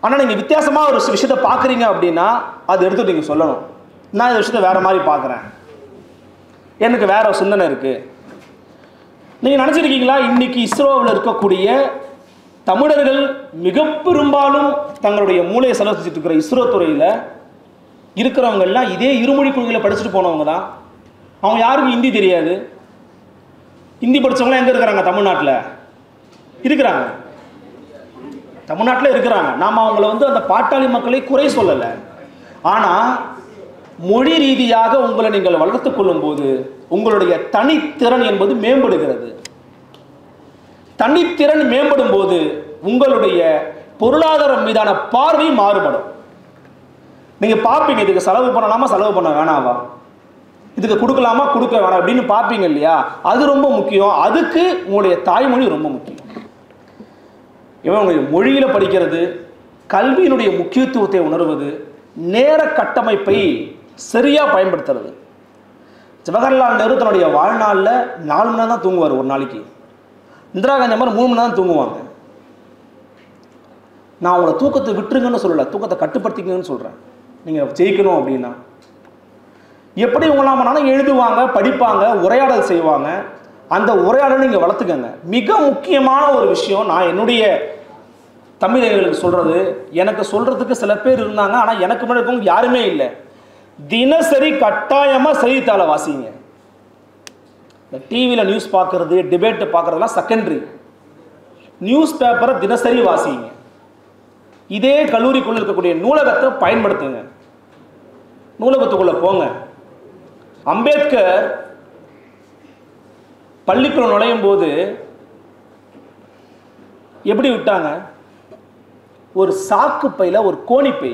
ஆனா நீங்க வித்தியாசமா ஒரு விஷயத்த பாக்குறீங்க அப்படின்னா அது எடுத்து நீங்க சொல்லணும். நான் இந்த விஷயத்த வேற மாதிரி பார்க்குறேன். எனக்கு வேற ஒரு சிந்தனை இருக்கு. நீங்க நினைச்சிருக்கீங்களா? இன்னைக்கு இஸ்ரோவில் இருக்கக்கூடிய தமிழர்கள் மிக பெரும்பாலும் தங்களுடைய மூளையை செலவழிச்சிட்டு இருக்கிற இஸ்ரோ துறையில் இருக்கிறவங்க எல்லாம் இதே இருமொழி கொள்கையில் படிச்சுட்டு போனவங்க தான். அவங்க யாருக்கும் ஹிந்தி தெரியாது. ஹிந்தி படிச்சவங்களாம் எங்கே இருக்கிறாங்க? தமிழ்நாட்டில். இருக்கிறாங்க. தமிழ்நாட்டில் இருக்கிறாங்க. நாம் அவங்கள வந்து அந்த பாட்டாளி மக்களை குறை சொல்லலை. ஆனால் மொழி ரீதியாக உங்களை நீங்கள் வளர்த்துக் கொள்ளும்போது உங்களுடைய தனித்திறன் என்பது மேம்படுகிறது. தனித்திறன் மேம்படும் போது உங்களுடைய பொருளாதாரம் மீதான பார்வை மாறுபடும். நீங்கள் பார்ப்பீங்க இதுக்கு செலவு பண்ணலாமா செலவு பண்ண வேணாவா இதுக்கு கொடுக்கலாமா கொடுக்க வேணாம் அப்படின்னு பார்ப்பீங்க இல்லையா? அது ரொம்ப முக்கியம். அதுக்கு உங்களுடைய தாய்மொழி ரொம்ப முக்கியம். இவன் உங்களுடைய மொழியில் படிக்கிறது கல்வியினுடைய முக்கியத்துவத்தை உணர்வது நேர கட்டமைப்பை சரியா பயன்படுத்துறது. ஜவஹர்லால் நேரு தன்னுடைய வாழ்நாளில் நாலு மணி நேரம் தான் தூங்குவார் ஒரு நாளைக்கு. இந்திரா காந்தி மாதிரி மூணு மணி நேரம் தூங்குவாங்க. நான் உங்களை தூக்கத்தை விட்டுருங்கன்னு சொல்லலை தூக்கத்தை கட்டுப்படுத்திக்கங்கன்னு சொல்கிறேன் நீங்கள் ஜெயிக்கணும் அப்படின்னா. எப்படி உங்களாம் பண்ணாலும் எழுதுவாங்க படிப்பாங்க உரையாடல் செய்வாங்க அந்த உரையாடலை நீங்கள் வளர்த்துக்கங்க. மிக முக்கியமான ஒரு விஷயம் நான் என்னுடைய தமிழர்களுக்கு சொல்கிறது எனக்கு சொல்கிறதுக்கு சில பேர் இருந்தாங்க ஆனால் எனக்கு முன்னாடி இருக்கவங்க யாருமே இல்லை. தினசரி கட்டாயமாக செய்தித்தாளை வாசிங்க. இந்த டிவியில் நியூஸ் பார்க்குறது டிபேட்டு பார்க்குறதுலாம் செகண்டரி நியூஸ் பேப்பரை தினசரி வாசிங்க. இதே கல்லூரிக்குள்ளே இருக்கக்கூடிய நூலகத்தை பயன்படுத்துங்க. நூலகத்துக்குள்ளே போங்க. அம்பேத்கர் பள்ளிக்குள்ள நுழையும் போது எப்படி விட்டாங்க? ஒரு சாக்கு பையில ஒரு கோணி பை.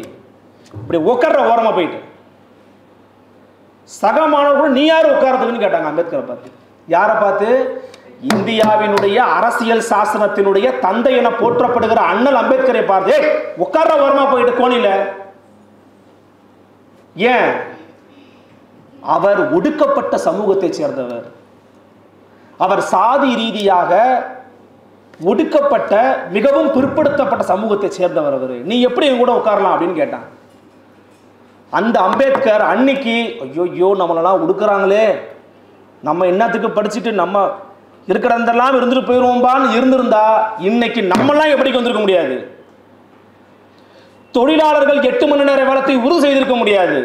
இப்படி உட்கார்ற ஓரமா போயிட்டு. சக மாணவர்கள் நீ யார் உட்காரத்துக்குன்னு கேட்டாங்க அம்பேத்கரை பார்த்து. யாரை பார்த்து? இந்தியாவினுடைய அரசியல் சாசனத்தினுடைய தந்தை என போற்றப்படுகிற அண்ணல் அம்பேத்கரை பார்த்து உட்கார்ற ஓரமா போயிட்டு கோணில ஏன்? அவர் ஒடுக்கப்பட்ட சமூகத்தைச் சேர்ந்தவர். அவர் சாதி ரீதியாக ஒடுக்கப்பட்ட மிகவும் பிற்படுத்தப்பட்ட சமூகத்தை சேர்ந்தவர் அவர். நீ எப்படி என் கூட உட்காரலாம் அப்படின்னு கேட்டான். அந்த அம்பேத்கர் அன்னைக்கு ஐயோ நம்மளெல்லாம் ஒடுக்குறாங்களே. நம்ம என்னத்துக்கு படிச்சுட்டு நம்ம இருக்கிறதெல்லாம் இருந்துட்டு போயிடுவோம்பான்னு இருந்திருந்தா இன்னைக்கு நம்மலாம் எப்படிக்கு வந்திருக்க முடியாது? தொழிலாளர்கள் எட்டு மணி நேர வேலத்தை உறுதி செய்திருக்க முடியாது.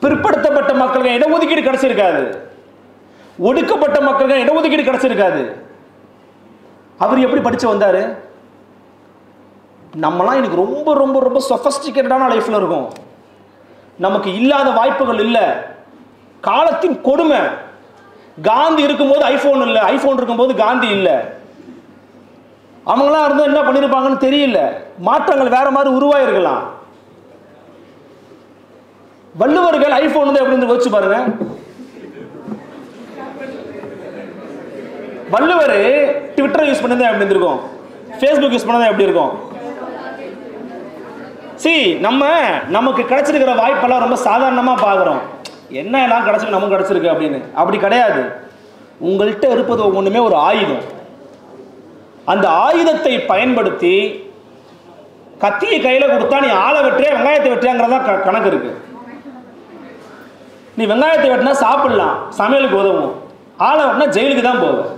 பிற்படுத்தப்பட்ட மக்களுக்கு இடஒதுக்கீடு கிடைச்சிருக்காது. ஒடுக்கப்பட்ட மக்களுக்கு இடஒதுக்கீடு கிடைச்சிருக்காது. அவர் எப்படி படிச்சு வந்தார்? நம்மலாம் இன்னைக்கு ரொம்ப ரொம்ப ரொம்ப சொஃபஸ்டிகேட்டடான லைஃப்பில் இருக்கும். நமக்கு இல்லாத வாய்ப்புகள் இல்லை. காலத்தின் கொடுமை. காந்தி இருக்கும்போது ஐஃபோன் இல்லை. ஐஃபோன் இருக்கும்போது காந்தி இல்லை. அவங்களாம் இருந்தால் என்ன பண்ணியிருப்பாங்கன்னு தெரியல. மாற்றங்கள் வேற மாதிரி உருவாயிருக்கலாம். வள்ளுவர்கள் ஐபோன் வந்து எப்படி இருந்து வச்சு பாருங்க. வள்ளுவர் ட்விட்டர் யூஸ் பண்ணதே எப்படி இருந்திருக்கும்? ஃபேஸ்புக் யூஸ் பண்ணதே எப்படி இருக்கும்? சி நம்ம நமக்கு கிடைச்சிருக்கிற வாய்ப்பெல்லாம் ரொம்ப சாதாரணமாக பார்க்குறோம். என்ன எல்லாம் கிடைச்சிருக்கு நமக்கு கிடச்சிருக்கு அப்படின்னு. அப்படி கிடையாது. உங்கள்கிட்ட இருப்பது ஒவ்வொன்றுமே ஒரு ஆயுதம். அந்த ஆயுதத்தை பயன்படுத்தி கத்தியை கையில் கொடுத்தா நீ ஆளை வெற்றியா வெங்காயத்தை வெட்டுறியாங்கிறதா க கணக்கு இருக்கு. நீ வெங்காயத்தை வெட்டினா சாப்பிடலாம் சமையலுக்கு உதவும். ஆளை வெட்டினா ஜெயிலுக்கு தான் போகும்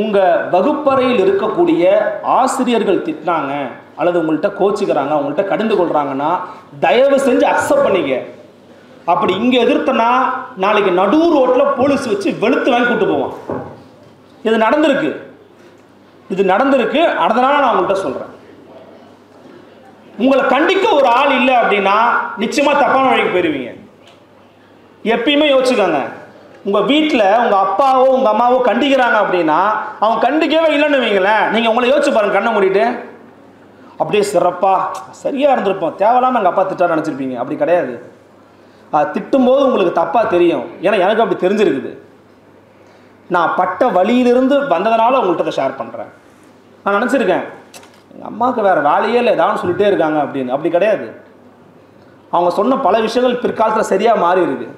உங்க வகுப்பறையில் இருக்கக்கூடிய ஆசிரியர்கள் திட்டினாங்க அல்லது உங்கள்கிட்ட கோச்சிக்கிறாங்க உங்கள்கிட்ட கடிந்து கொள்றாங்கன்னா தயவு செஞ்சு அக்செப்ட் பண்ணிக்க. அப்படி இங்க எதிர்த்தனா நாளைக்கு நடு ரோட்ல போலீஸ் வச்சு வெளுத்து வாங்கி கூட்டு போவான். இது நடந்திருக்கு. இது நடந்திருக்கு. அதனால நான் உங்கள்கிட்ட சொல்றேன். உங்களை கண்டிக்க ஒரு ஆள் இல்லை அப்படின்னா நிச்சயமா தப்பான வழிக்கு போயிருவீங்க. எப்பயுமே யோசிச்சுக்கோங்க. உங்க வீட்டில் உங்க அப்பாவோ உங்க அம்மாவோ கண்டிக்கிறாங்க அப்படின்னா அவங்க கண்டிக்கவே இல்லைன்னு வைங்களேன். நீங்க உங்களை யோசிச்சு பாருங்க கண்ணை மூடிட்டு. அப்படியே சிறப்பா சரியா இருந்திருப்போம். தேவையில்லாம எங்க அப்பா திட்டார் நினைச்சிருப்பீங்க. அப்படி கிடையாது. அது திட்டும்போது உங்களுக்கு தப்பா தெரியும். ஏன்னா எனக்கு அப்படி தெரிஞ்சிருக்குது. நான் பட்ட வழியிலிருந்து வந்ததுனால உங்கள்கிட்ட அதை ஷேர் பண்ணுறேன் நான் நினச்சிருக்கேன் எங்கள் அம்மாவுக்கு வேறு வேலையே இல்லை ஏதாவது சொல்லிட்டே இருக்காங்க அப்படின்னு. அப்படி கிடையாது. அவங்க சொன்ன பல விஷயங்கள் பிற்காலத்தில் சரியாக மாறி இருக்கு.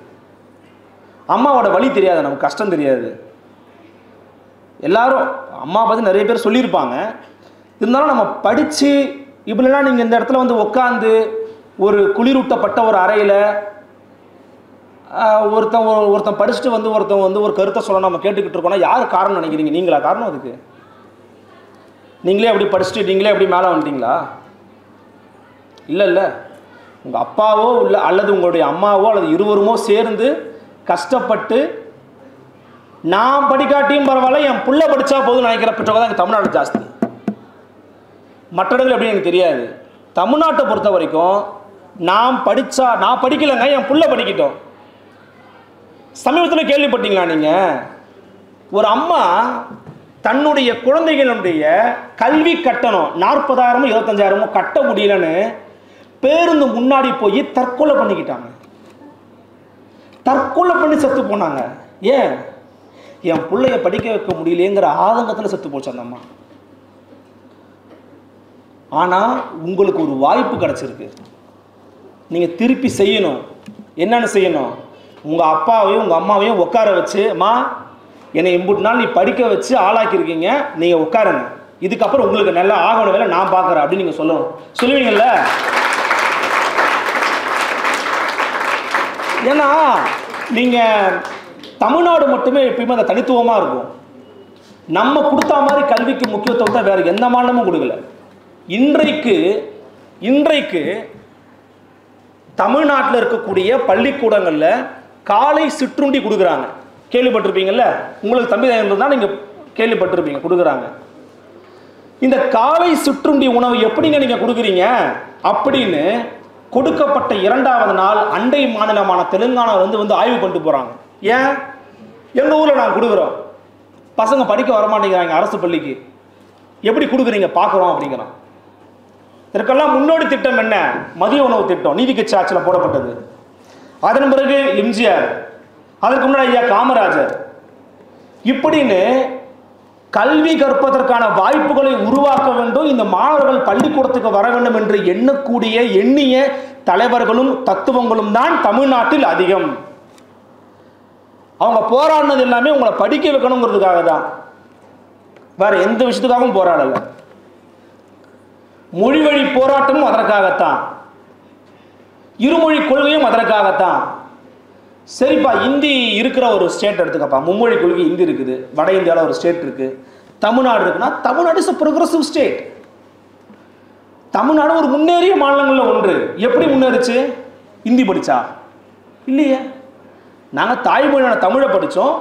அம்மாவோட வழி தெரியாது நமக்கு கஷ்டம் தெரியாது. எல்லாரும் அம்மா பற்றி நிறைய பேர் சொல்லியிருப்பாங்க. இருந்தாலும் நம்ம படித்து இப்படிலாம் நீங்கள் இந்த இடத்துல வந்து உட்காந்து ஒரு குளிரூட்டப்பட்ட ஒரு அறையில் ஒருத்தன் ஒரு- ஒருத்தன் படிச்சுட்டு வந்து ஒருத்தன் வந்து ஒரு கருத்தை சொல்ல நம்ம கேட்டுக்கிட்டு இருக்கோம்னா யார் காரணம் நினைக்கிறீங்க? நீங்களா? காரணம் அதுக்கு. நீங்களே அப்படி படிச்சுட்டு நீங்களே அப்படி மேலே வந்துட்டீங்களா? இல்லை இல்லை. உங்கள் அப்பாவோ இல்லை அல்லது உங்களுடைய அம்மாவோ அல்லது இருவருமோ சேர்ந்து கஷ்டப்பட்டு நான் படிக்காட்டியும் பரவாயில்ல என் பிள்ளை படித்தா போதும் நினைக்கிற பெற்றவங்க தான் எங்கள் தமிழ்நாடு ஜாஸ்தி. மற்ற இடங்கள் எப்படி எனக்கு தெரியாது. தமிழ்நாட்டை பொறுத்த வரைக்கும் நான் படித்தா நான் படிக்கலைங்க என் பிள்ளை படிக்கட்டும். சமீபத்தில் கேள்விப்பட்டீங்களா நீங்கள் ஒரு அம்மா தன்னுடைய குழந்தைகளுடைய கல்வி கட்டணம் நாற்பதாயிரமோ இருபத்தஞ்சாயிரமோ கட்ட முடியலன்னு பேருந்து முன்னாடி போய் தற்கொலை பண்ணிக்கிட்டாங்க. தற்கொலை பண்ணி செத்து போனாங்க. ஏன்? என் பிள்ளைய படிக்க வைக்க முடியலேங்கிற ஆதங்கத்தில் செத்து போச்சு அந்த அம்மா. ஆனால் உங்களுக்கு ஒரு வாய்ப்பு கிடச்சிருக்கு. நீங்கள் திருப்பி செய்யணும். என்னென்னு செய்யணும்? உங்கள் அப்பாவையும் உங்கள் அம்மாவையும் உட்கார வச்சு அம்மா என்னை இம்புட்டு நாள் நீ படிக்க வச்சு ஆளாக்கியிருக்கீங்க. நீங்கள் உட்காருங்க. இதுக்கப்புறம் உங்களுக்கு நல்லா ஆகணும் வேலை நான் பார்க்குறேன். அப்படின்னு நீங்கள் சொல்லணும். சொல்லுவீங்கல்ல? ஏன்னா நீங்கள் தமிழ்நாடு மட்டுமே எப்பயுமே அந்த தனித்துவமாக இருக்கும். நம்ம கொடுத்த மாதிரி கல்விக்கு முக்கியத்துவத்தை வேறு எந்த மாநிலமும் கொடுக்கல. இன்றைக்கு இன்றைக்கு தமிழ்நாட்டில் இருக்கக்கூடிய பள்ளிக்கூடங்களில் காலை சிற்றுண்டி கொடுக்குறாங்க. கேள்விப்பட்டிருப்பீங்கல்ல? உங்களுக்கு தம்பி தான் நீங்கள் கேள்விப்பட்டிருப்பீங்க கொடுக்குறாங்க. இந்த காலை சிற்றுண்டி உணவு எப்படிங்க நீங்கள் கொடுக்குறீங்க? அப்படின்னு கொடுக்கப்பட்ட இரண்டாவது நாள் அண்டை மாநிலமான தெலுங்கானா வந்து வந்து ஆய்வு பண்ணிட்டு போகிறாங்க ஏன்? எங்கள் ஊரில் நாங்கள் கொடுக்குறோம். பசங்க படிக்க வர மாட்டேங்கிறாங்க அரசு பள்ளிக்கு. எப்படி கொடுக்குறீங்க? பார்க்குறோம் அப்படிங்கிறான். இதற்கெல்லாம் முன்னோடி திட்டம் என்ன? மதிய உணவு திட்டம் நீதிக்கட்சி ஆட்சியில் போடப்பட்டது. அதன் பிறகு எம்ஜிஆர் அதற்கு முன்னாடி ஐயா காமராஜர். இப்படின்னு கல்வி கற்பதற்கான வாய்ப்புகளை உருவாக்க வேண்டும் இந்த மாணவர்கள் பள்ளிக்கூடத்துக்கு வர வேண்டும் என்று எண்ணக்கூடிய எண்ணிய தலைவர்களும் தத்துவங்களும் தான் தமிழ்நாட்டில் அதிகம். அவங்க போராடினது எல்லாமே உங்களை படிக்க வைக்கணுங்கிறதுக்காக தான். வேற எந்த விஷயத்துக்காகவும் போராடலை. மொழி வழி போராட்டமும் அதற்காகத்தான். இருமொழி கொள்கையும் அதற்காகத்தான். சரிப்பா இந்தி இருக்கிற ஒரு ஸ்டேட் எடுத்துக்கப்பா. மும்மொழி கொள்கை இந்தி இருக்குது. வட இந்தியாவில் ஒரு ஸ்டேட் இருக்கு. தமிழ்நாடு இருக்குன்னா Tamil Nadu is progressive state Tamil Nadu ஒரு முன்னேறிய மாநிலங்களில் ஒன்று. எப்படி முன்னேறிச்சு? இந்தி படிச்சா? இல்லையே. நாங்கள் தாய்மொழியான தமிழை படித்தோம்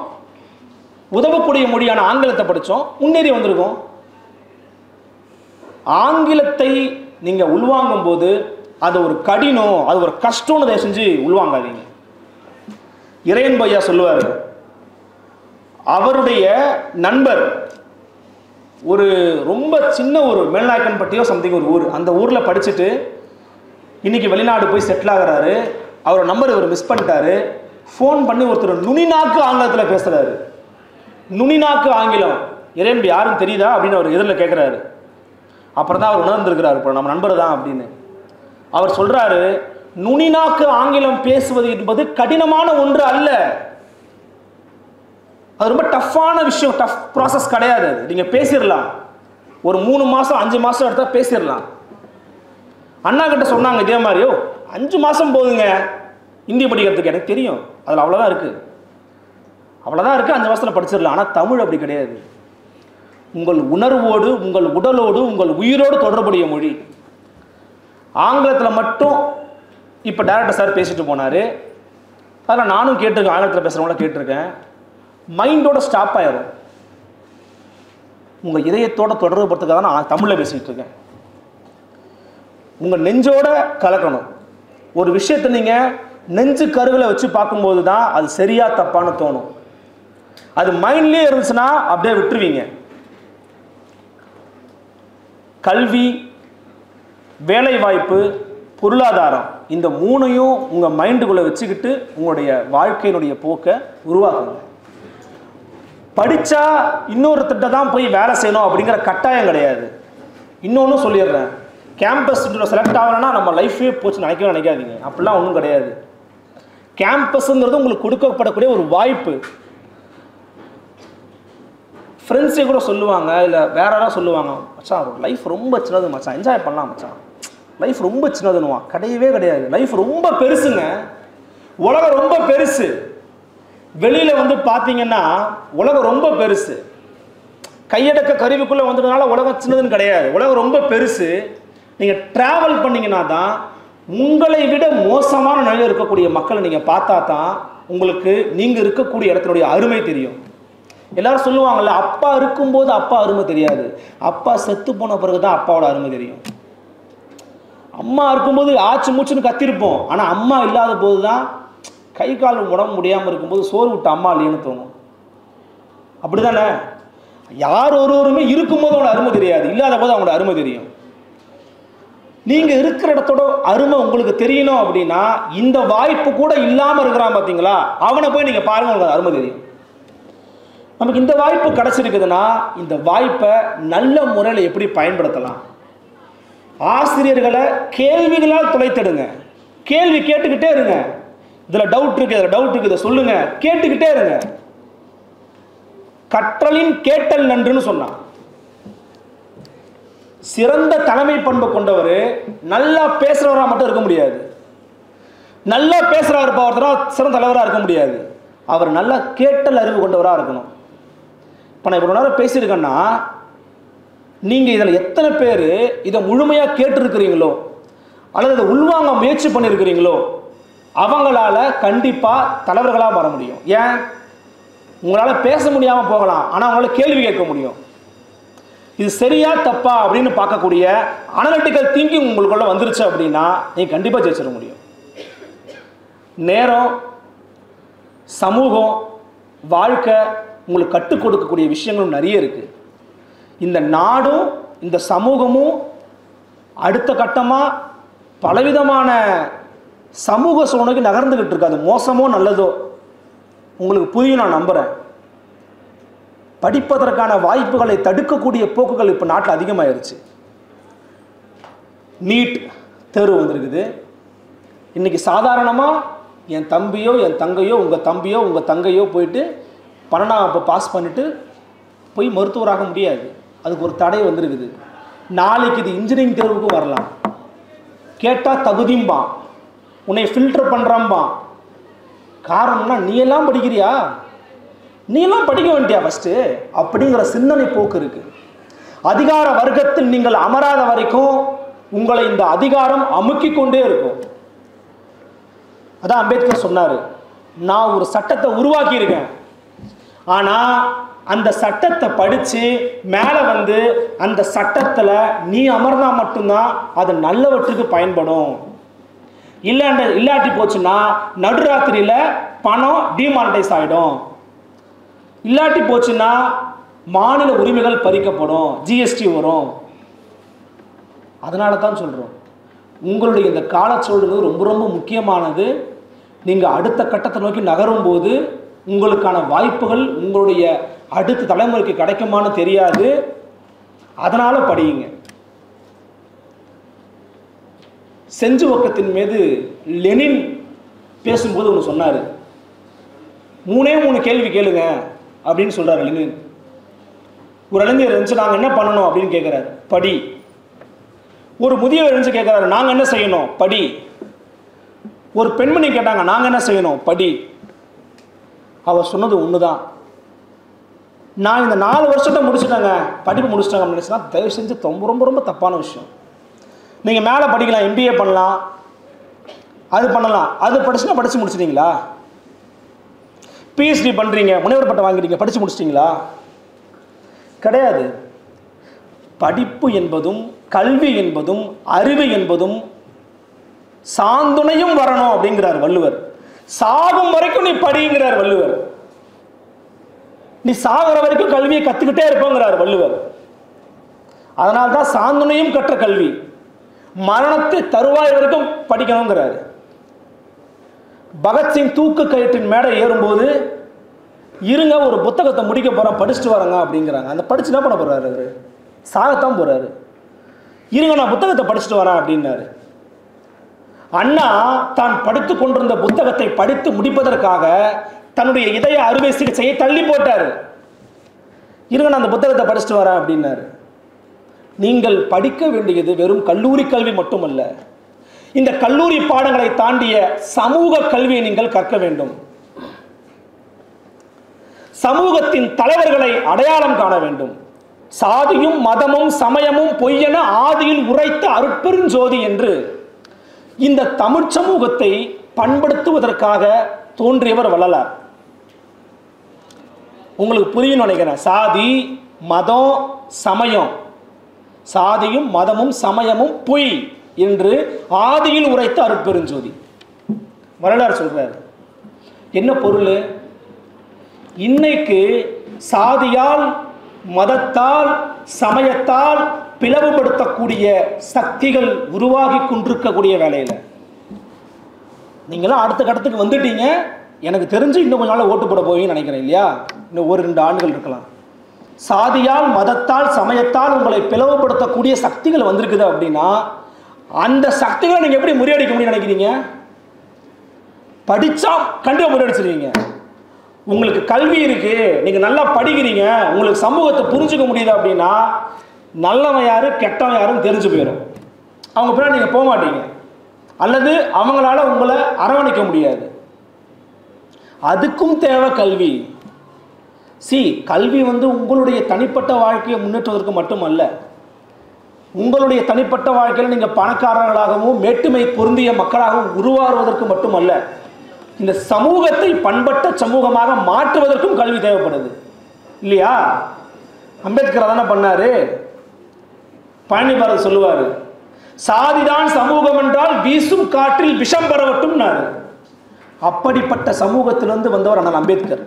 உதவக்கூடிய மொழியான ஆங்கிலத்தை படித்தோம் முன்னேறி வந்திருக்கோம். ஆங்கிலத்தை நீங்கள் உள்வாங்கும் போது அது ஒரு கடினம் அது ஒரு கஷ்டம்னு தயவு செஞ்சு உள்வாங்காதீங்க. இறையன் பையா சொல்லுவார் அவருடைய நண்பர் ஒரு ரொம்ப சின்ன ஒரு மேல்நாயக்கன்பட்டியோ சம்திங் ஒரு ஊர். அந்த ஊரில் படிச்சுட்டு இன்னைக்கு வெளிநாடு போய் செட்டில் ஆகுறாரு. அவரோட நம்பர் இவர் மிஸ் பண்ணிட்டாரு. ஃபோன் பண்ணி ஒருத்தர் நுனிநாக்கு ஆங்கிலத்தில் பேசுகிறாரு நுனிநாக்கு ஆங்கிலம். இறையன்பு யாரும் தெரியுதா? அப்படின்னு அவர் எதிரில் கேட்குறாரு அப்புறம் தான் அவர் உணர்ந்திருக்கிறார் இப்போ நம்ம நண்பர் தான் அப்படின்னு. அவர் சொல்றாரு நுனிநாக்கு ஆங்கிலம் பேசுவது என்பது கடினமான ஒன்று அல்ல. அது ரொம்ப டஃப்பான விஷயம் டஃப் ப்ராசஸ் கிடையாது நீங்கள் பேசிடலாம். ஒரு மூணு மாதம் அஞ்சு மாதம் எடுத்தால் பேசிடலாம். அண்ணா கிட்ட சொன்னாங்க இதே மாதிரியோ அஞ்சு மாதம் போதுங்க. இந்தி படிக்கிறதுக்கு எனக்கு தெரியும். அதில் அவ்வளோதான் இருக்குது அவ்வளோதான் இருக்குது அஞ்சு மாதத்தில் படிச்சிடலாம். ஆனால் தமிழ் அப்படி கிடையாது. உங்கள் உணர்வோடு உங்கள் உடலோடு உங்கள் உயிரோடு தொடர்புடைய மொழி. ஆங்கிலத்தில் மட்டும் இப்போ டேரக்டர் சார் பேசிட்டு போனார். அதில் நானும் கேட்டிருக்கேன் ஆங்கிலத்தில் பேசுகிறவங்கள கேட்டிருக்கேன். மைண்டோட ஸ்டாப் ஆயிரும். உங்கள் இதயத்தோட தொடர்புபடுத்துக்காக தான் நான் தமிழில் பேசிகிட்டு இருக்கேன். உங்கள் நெஞ்சோட கலக்கணும். ஒரு விஷயத்தை நீங்கள் நெஞ்சு கருவில் வச்சு பார்க்கும்போது தான் அது சரியா தப்பான்னு தோணும். அது மைண்ட்லேயே இருந்துச்சுன்னா அப்படியே விட்டுருவீங்க. கல்வி வேலைவாய்ப்பு பொருளாதாரம் இந்த மூணையும் உங்கள் மைண்டுக்குள்ளே வச்சுக்கிட்டு உங்களுடைய வாழ்க்கையினுடைய போக்கை உருவாக்குங்க. படித்தா இன்னொருத்திட்ட தான் போய் வேலை செய்யணும் அப்படிங்கிற கட்டாயம் கிடையாது. இன்னொன்று சொல்லிடுறேன். கேம்பஸ் செலக்ட் ஆகலைன்னா நம்ம லைஃபே போச்சு நினைக்கவே நினைக்காதீங்க. அப்படிலாம் ஒன்றும் கிடையாது. கேம்பஸ்ங்கிறது உங்களுக்கு கொடுக்கப்படக்கூடிய ஒரு வாய்ப்பு. ஃப்ரெண்ட்ஸே கூட சொல்லுவாங்க இல்லை வேற யாராவது சொல்லுவாங்க மச்சான் லைஃப் ரொம்ப சின்னது மச்சான். என்ஜாய் பண்ணலாம் மச்சான். லைஃப் ரொம்ப சின்னதுன்னுவான். கிடையவே கிடையாது. லைஃப் ரொம்ப பெருசுங்க. உலகம் ரொம்ப பெருசு. வெளியில் வந்து பார்த்தீங்கன்னா உலகம் ரொம்ப பெருசு. கையடக்க கருவிக்குள்ளே வந்ததுனால உலகம் சின்னதுன்னு கிடையாது. உலகம் ரொம்ப பெருசு. நீங்கள் ட்ராவல் பண்ணீங்கன்னா தான் உங்களை விட மோசமான நிலையில் இருக்கக்கூடிய மக்களை நீங்கள் பார்த்தா தான் உங்களுக்கு நீங்கள் இருக்கக்கூடிய இடத்தினுடைய அருமை தெரியும். எல்லாரும் சொல்லுவாங்கல்ல அப்பா இருக்கும்போது அப்பா அருமை தெரியாது. அப்பா செத்து போன பிறகு தான் அப்பாவோட அருமை தெரியும். அம்மா இருக்கும்போது ஆச்சு மூச்சுன்னு கத்திருப்போம். ஆனால் அம்மா இல்லாத போது தான் கை கால் உடம்பு முடியாமல் இருக்கும்போது சோறு விட்ட அம்மா இல்லைன்னு தோணும். அப்படிதானே? யார் ஒருவருமே இருக்கும்போது அவங்களோட அருமை தெரியாது. இல்லாத போது அவங்களோட அருமை தெரியும். நீங்கள் இருக்கிற இடத்தோட அருமை உங்களுக்கு தெரியணும் அப்படின்னா இந்த வாய்ப்பு கூட இல்லாமல் இருக்கிறான் பார்த்தீங்களா அவனை போய் நீங்கள் பாருங்கள் உங்களுக்கு அருமை தெரியும். நமக்கு இந்த வாய்ப்பு கிடச்சிருக்குதுன்னா இந்த வாய்ப்பை நல்ல முறையில் எப்படி பயன்படுத்தலாம்? ஆசிரியர்களை கேள்விகளால் துளைத்திடுங்க கேள்வி கேட்டுக்கிட்டே இருங்க. இதுல டவுட் இருக்கு இதில் டவுட் இருக்கு இதை சொல்லுங்க. கேட்டுக்கிட்டே இருங்க. கற்றலின் கேட்டல் நன்றுன்னு சொன்னான். சிறந்த தலைமை பண்பு கொண்டவர் நல்லா பேசுறவரா மட்டும் இருக்க முடியாது. நல்லா பேசுறவர் இருப்பவர்தான் சிறந்த தலைவராக இருக்க முடியாது. அவர் நல்லா கேட்டல் அறிவு கொண்டவராக இருக்கணும். இப்போ நான் இவ்வளோ நேரம் பேசியிருக்கேன்னா நீங்கள் இதில் எத்தனை பேர் இதை முழுமையாக கேட்டிருக்கிறீங்களோ அல்லது இதை உள்வாங்க முயற்சி பண்ணியிருக்கிறீங்களோ அவங்களால கண்டிப்பாக தலைவர்களாக வர முடியும். ஏன்? உங்களால் பேச முடியாமல் போகலாம் ஆனால் அவங்களால கேள்வி கேட்க முடியும். இது சரியா தப்பா அப்படின்னு பார்க்கக்கூடிய அனலிட்டிக்கல் திங்கிங் உங்களுக்குள்ள வந்துருச்சு அப்படின்னா நீங்கள் கண்டிப்பாக ஜெயிச்சிட முடியும். நேரம் சமூகம் வாழ்க்கை உங்களுக்கு கற்றுக் கொடுக்கக்கூடிய விஷயங்களும் நிறைய இருக்குது இந்த நாடும் இந்த சமூகமும் அடுத்த கட்டமாக பலவிதமான சமூக சூழ்நிலைக்கு நகர்ந்துக்கிட்டு இருக்காது மோசமோ நல்லதோ? உங்களுக்கு புரியும் நான் நம்புகிறேன் படிப்பதற்கான வாய்ப்புகளை தடுக்கக்கூடிய போக்குகள் இப்போ நாட்டில் அதிகமாகிருச்சு நீட் தேர்வு வந்திருக்குது. இன்னைக்கு சாதாரணமாக என் தம்பியோ என் தங்கையோ உங்கள் தம்பியோ உங்கள் தங்கையோ போயிட்டு பன்னெண்டாம் வகுப்பு பாஸ் பண்ணிவிட்டு போய் மருத்துவராக முடியாது. அதுக்கு ஒரு தடை வந்திருக்குது. நாளைக்கு இது இன்ஜினியரிங் தேர்வுக்கு வரலாம். கேட்டால் தகுதிம்பான் உன்னை ஃபில்டர் பண்ணுறாம்பான் காரணம்னா நீ எல்லாம் படிக்கிறியா? நீ எல்லாம் படிக்க வேண்டியா ஃபஸ்ட்டு அப்படிங்கிற சிந்தனை போக்கு இருக்கு. அதிகார வர்க்கத்தில் நீங்கள் அமராத வரைக்கும் உங்களை இந்த அதிகாரம் அமுக்கிக் கொண்டே இருக்கும். அதான் அம்பேத்கர் சொன்னார் நான் ஒரு சட்டத்தை உருவாக்கியிருக்கேன். ஆனால் அந்த சட்டத்தை படித்து மேலே வந்து அந்த சட்டத்தில் நீ அமர்ந்தா மட்டும்தான் அது நல்லவற்றுக்கு பயன்படும். இல்லாண்ட இல்லாட்டி போச்சுன்னா நடுராத்திரியில் பணம் டிமானிட்டைஸ் ஆகிடும் இல்லாட்டி போச்சுன்னா மாநில உரிமைகள் பறிக்கப்படும் ஜிஎஸ்டி வரும். அதனால தான் சொல்கிறோம் உங்களுடைய இந்த காலச்சூழல் ரொம்ப ரொம்ப முக்கியமானது. நீங்கள் அடுத்த கட்டத்தை நோக்கி நகரும் போது உங்களுக்கான வாய்ப்புகள் உங்களுடைய அடுத்த தலைமுறைக்கு கிடைக்குமான்னு தெரியாது. அதனால் படியுங்க. செஞ்சுவக்கத்தின் மீது லெனின் பேசும்போது ஒன்று சொன்னார். மூணே மூணு கேள்வி கேளுங்க அப்படின்னு சொல்கிறார் லெனின். ஒரு இளைஞர் இருந்துச்சு நாங்கள் என்ன பண்ணணும் அப்படின்னு கேட்குறாரு படி. ஒரு முதியவர் இருந்துச்சு கேட்குறாரு நாங்கள் என்ன செய்யணும்? படி. ஒரு பெண்மணி கேட்டாங்க நாங்கள் என்ன செய்யணும்? படி. அவர் சொன்னது ஒன்று தான் நான் இந்த நாலு வருஷத்தை முடிச்சுட்டேங்க. படிப்பு முடிச்சிட்டாங்க அப்படின்னு தயவு செஞ்சு ரொம்ப ரொம்ப ரொம்ப தப்பான விஷயம். நீங்கள் மேலே படிக்கலாம் எம்பிஏ பண்ணலாம். அது பண்ணலாம். அது படிச்சுன்னா படித்து முடிச்சிட்டிங்களா? பிஎஸ்டி பண்ணுறீங்க முனைவர் பட்டம் வாங்கிறீங்க படித்து முடிச்சிட்டிங்களா? கிடையாது. படிப்பு என்பதும் கல்வி என்பதும் அறிவு என்பதும் சாந்துணையும் வரணும் அப்படிங்கிறார் வள்ளுவர். சாகும் வரைக்கும் நீ படிங்கிறார் வள்ளுவர். நீ சாகிற வரைக்கும் கல்வியை கத்துக்கிட்டே இருப்போங்கிறார் வள்ளுவர். அதனால்தான் சாந்தனையும் கற்ற கல்வி. மரணத்தை தருவாய் வரைக்கும் படிக்கணுங்கிறாரு. பகத்சிங் தூக்கு கயிற்றின் மேடை ஏறும்போது இருங்க ஒரு புத்தகத்தை முடிக்க போகிறேன் படிச்சுட்டு வரேங்க அப்படிங்கிறாங்க. அந்த படிச்சு என்ன பண்ண போறாரு அவரு? சாகத்தான் போறாரு. இருங்க நான் புத்தகத்தை படிச்சுட்டு வரேன் அப்படின்னாரு. அண்ணா தான் படித்து கொண்டிருந்த புத்தகத்தை படித்து முடிப்பதற்காக தன்னுடைய இதய அறுவை சிகிச்சையை தள்ளி போட்டார். இருங்க நான் அந்த புத்தகத்தை படிச்சுட்டு வரேன் அப்படின்னாரு. நீங்கள் படிக்க வேண்டியது வெறும் கல்லூரி கல்வி மட்டுமல்ல இந்த கல்லூரி பாடங்களை தாண்டிய சமூக கல்வியை நீங்கள் கற்க வேண்டும். சமூகத்தின் தலைவர்களை அடையாளம் காண வேண்டும். சாதியும் மதமும் சமயமும் பொய்யென ஆதியில் உரைத்த அருட்பெருஞ்சோதி என்று இந்த தமிழ் சமூகத்தை பண்படுத்துவதற்காக தோன்றியவர் வள்ளலார். உங்களுக்கு புரியும் நினைக்கிறேன். சாதி மதம் சமயம். சாதியும் மதமும் சமயமும் பொய் என்று ஆதியில் உரைத்த அருட்பெருஞ்சோதி. வரலாறு சொல்கிறார் என்ன பொருள்? இன்னைக்கு சாதியால் மதத்தால் சமயத்தால் பிளவுபடுத்தக்கூடிய சக்திகள் உருவாகி கொண்டிருக்கக்கூடிய வேலையில் நீங்களாம் அடுத்த கட்டத்துக்கு வந்துட்டீங்க. எனக்கு தெரிஞ்சு இன்னும் கொஞ்ச நாள் ஓட்டு போட போவீங்கன்னு நினைக்கிறேன் இல்லையா? இன்னும் ஒரு ரெண்டு ஆண்டுகள் இருக்கலாம். சாதியால் மதத்தால் சமயத்தால் உங்களை பிளவுபடுத்தக்கூடிய சக்திகள் வந்திருக்குது அப்படின்னா அந்த சக்திகளை நீங்கள் எப்படி முறியடிக்க முடியும்னு நினைக்கிறீங்க? படித்தா கண்டிப்பாக முறியடிச்சிருவீங்க. உங்களுக்கு கல்வி இருக்குது நீங்கள் நல்லா படிக்கிறீங்க உங்களுக்கு சமூகத்தை புரிஞ்சுக்க முடியுது அப்படின்னா நல்லவன் யாரு கெட்டவன் யாருன்னு தெரிஞ்சு போயிடும் அவங்க பின்னாடி நீங்கள் போக மாட்டீங்க. அல்லது அவங்களால உங்களை அரவணைக்க முடியாது. அதுக்கும் தேவை கல்வி. சி கல்வி வந்து உங்களுடைய தனிப்பட்ட வாழ்க்கையை முன்னேற்றுவதற்கு மட்டுமல்ல உங்களுடைய தனிப்பட்ட வாழ்க்கையில் நீங்கள் பணக்காரர்களாகவும் மேட்டுமை பொருந்திய மக்களாகவும் உருவாறுவதற்கு மட்டுமல்ல இந்த சமூகத்தை பண்பட்ட சமூகமாக மாற்றுவதற்கும் கல்வி தேவைப்படுது. இல்லையா? அம்பேத்கர் தானே பண்ணார்? பழனி பாரத் சொல்லுவார் சாதிதான் சமூகம் என்றால் வீசும் காற்றில் விஷம் பரவட்டும்னாரு. அப்படிப்பட்ட சமூகத்திலிருந்து வந்தவர் அண்ணல் அம்பேத்கர்.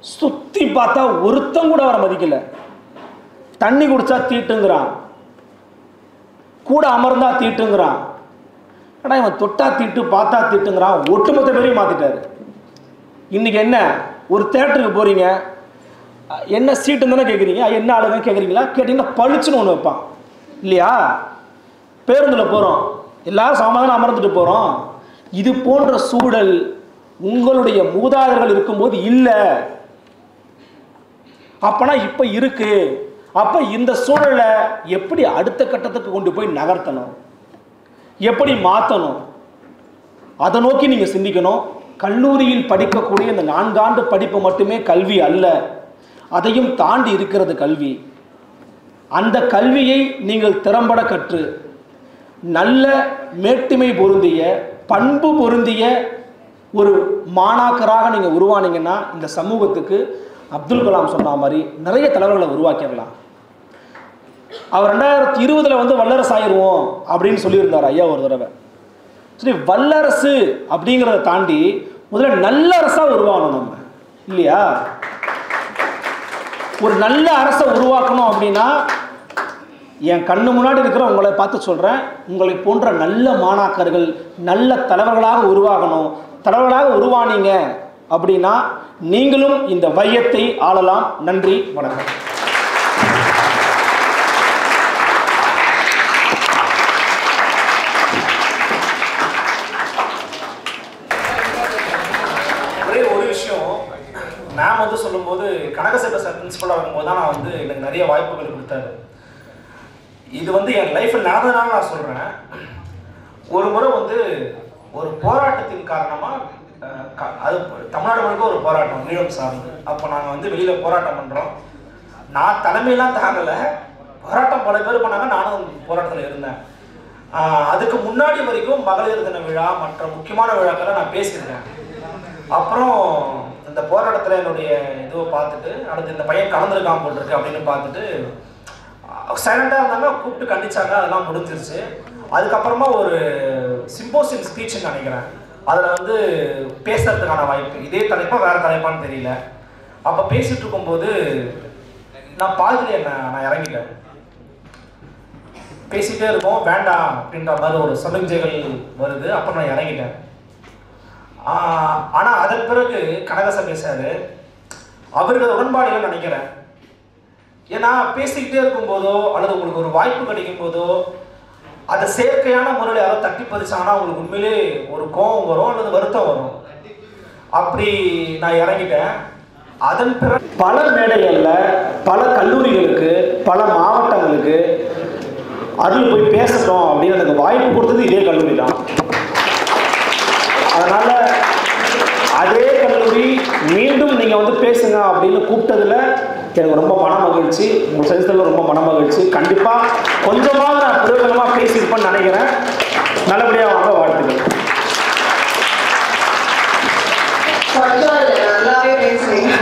சுத்தி பார்த்தா ஒருத்தம் கூட அவரை மதிக்கல. தண்ணி குடிச்சா தீட்டுங்கிறான். கூட அமர்ந்தா தீட்டுங்கிறான். ஆனால் இவன் தொட்டா தீட்டு பார்த்தா தீட்டுங்கிறான். ஒட்டுமொத்த பேரையும் மாத்திட்டாரு. இன்னைக்கு என்ன? ஒரு தேட்டருக்கு போறீங்க. என்ன சீட்டுன்னு தானே கேட்குறீங்க என்ன ஆளுங்க கேட்குறீங்களா கேட்டிங்கன்னா பளிச்சுன்னு ஒன்று வைப்பான். இல்லையா? பேருந்தில் போகிறோம் எல்லாரும் சமாதானம் அமர்ந்துட்டு போகிறோம் இது போன்ற சூழல் உங்களுடைய மூதாதர்கள் இருக்கும்போது இல்லை. அப்பனா இப்போ இருக்கு. அப்போ இந்த சூழலை எப்படி அடுத்த கட்டத்துக்கு கொண்டு போய் நகர்த்தணும்? எப்படி மாற்றணும் அதை நோக்கி நீங்கள் சிந்திக்கணும். கல்லூரியில் படிக்கக்கூடிய இந்த நான்காண்டு படிப்பு மட்டுமே கல்வி அல்ல. அதையும் தாண்டி இருக்கிறது கல்வி. அந்த கல்வியை நீங்கள் திறம்பட கற்று நல்ல மேட்டுமை பொருந்திய பண்பு பொருந்திய ஒரு மாணாக்கராக நீங்கள் உருவானீங்கன்னா இந்த சமூகத்துக்கு அப்துல் கலாம் சொன்ன மாதிரி நிறைய தலைவர்களை உருவாக்கிடலாம். அவர் ரெண்டாயிரத்தி இருபதுல வந்து வல்லரசு ஆயிடுவோம் அப்படின்னு சொல்லியிருந்தார் ஐயா ஒரு தடவை. சரி வல்லரசு அப்படிங்கிறத தாண்டி முதல்ல நல்ல அரசா உருவாகணும் நம்ம இல்லையா? ஒரு நல்ல அரசை உருவாக்கணும் அப்படின்னா என் கண்ணு முன்னாடி இருக்கிற உங்களை பார்த்து சொல்கிறேன் உங்களை போன்ற நல்ல மாணாக்கர்கள் நல்ல தலைவர்களாக உருவாகணும். தலைவர்களாக உருவானீங்க அப்படின்னா நீங்களும் இந்த வையத்தை ஆளலாம். நன்றி வணக்கம். ஒரே ஒரு விஷயம். வந்து சொல்லும்போது கனகசேகர சார் பிரின்சிபலாக இருக்கும்போது தான் நான் வந்து எனக்கு நிறைய வாய்ப்புகள் கொடுத்தாரு. இது வந்து என் லைஃப்பில் நடந்ததுனால நான் சொல்கிறேன் ஒரு முறை வந்து ஒரு போராட்டத்தின் காரணமாக அது தமிழ்நாடு முழுக்க ஒரு போராட்டம் ஈழம் சார்ந்து. அப்போ நாங்கள் வந்து வெளியில் போராட்டம் பண்ணுறோம் நான் தலைமையெல்லாம் தாங்கலை. போராட்டம் பல பேர் பண்ணாங்க. நானும் போராட்டத்தில் இருந்தேன். அதுக்கு முன்னாடி வரைக்கும் மகளிர் தின விழா மற்ற முக்கியமான விழாக்களை நான் பேசியிருக்கேன். அப்புறம் இந்த போராட்டத்தில் என்னுடைய இதுவை பார்த்துட்டு அடுத்து இந்த பையன் கலந்துருக்கான் போட்டிருக்கு அப்படின்னு பார்த்துட்டு சைலண்டாக இருந்தாங்க கூப்பிட்டு கண்டிச்சாங்க அதெல்லாம் முடிஞ்சிருச்சு. அதுக்கப்புறமா ஒரு சிம்போசியம் ஸ்பீச்னு நினைக்கிறேன். அதில் வந்து பேசுறதுக்கான வாய்ப்பு இதே தலைப்பா வேற தலைப்பான்னு தெரியல. அப்போ பேசிட்டு இருக்கும்போது நான் பாதியில் என்ன நான் இறங்கிட்டேன். பேசிட்டே இருக்கோம் வேண்டாம் அப்படின்ற மாதிரி ஒரு சமிஞ்சைகள் வருது அப்புறம் நான் இறங்கிட்டேன். ஆனால் அதன் பிறகு கனகசம் பேசாரு அவர்கள் உடன்பாடுகள் நினைக்கிறேன். ஏன்னா பேசிக்கிட்டே இருக்கும்போதோ அல்லது உங்களுக்கு ஒரு வாய்ப்பு கிடைக்கும் போதோ அதை செயற்கையான முறையில் யாரோ தட்டி பதிச்சாங்கன்னா உங்களுக்கு உண்மையிலே ஒரு கோபம் வரும் அல்லது வருத்தம் வரும். அப்படி நான் இறங்கிட்டேன். அதன் பிறகு பல மேடைகளில் பல கல்லூரிகளுக்கு பல மாவட்டங்களுக்கு அதில் போய் பேசட்டும் அப்படின்னு எனக்கு வாய்ப்பு கொடுத்தது இதே கல்லூரி தான். அதனால அதே கல்லூரி மீண்டும் நீங்கள் வந்து பேசுங்க அப்படின்னு கூப்பிட்டதில் எனக்கு ரொம்ப மன மகிழ்ச்சி உங்கள் செலுத்தல ரொம்ப மன மகிழ்ச்சி கண்டிப்பாக கொஞ்சமாக நான் பிரயோஜனமாக பேசியிருப்பேன்னு நினைக்கிறேன். நல்லபடியாக வாங்க வாழ்த்துக்கள். நல்லாவே பேசுறீங்க.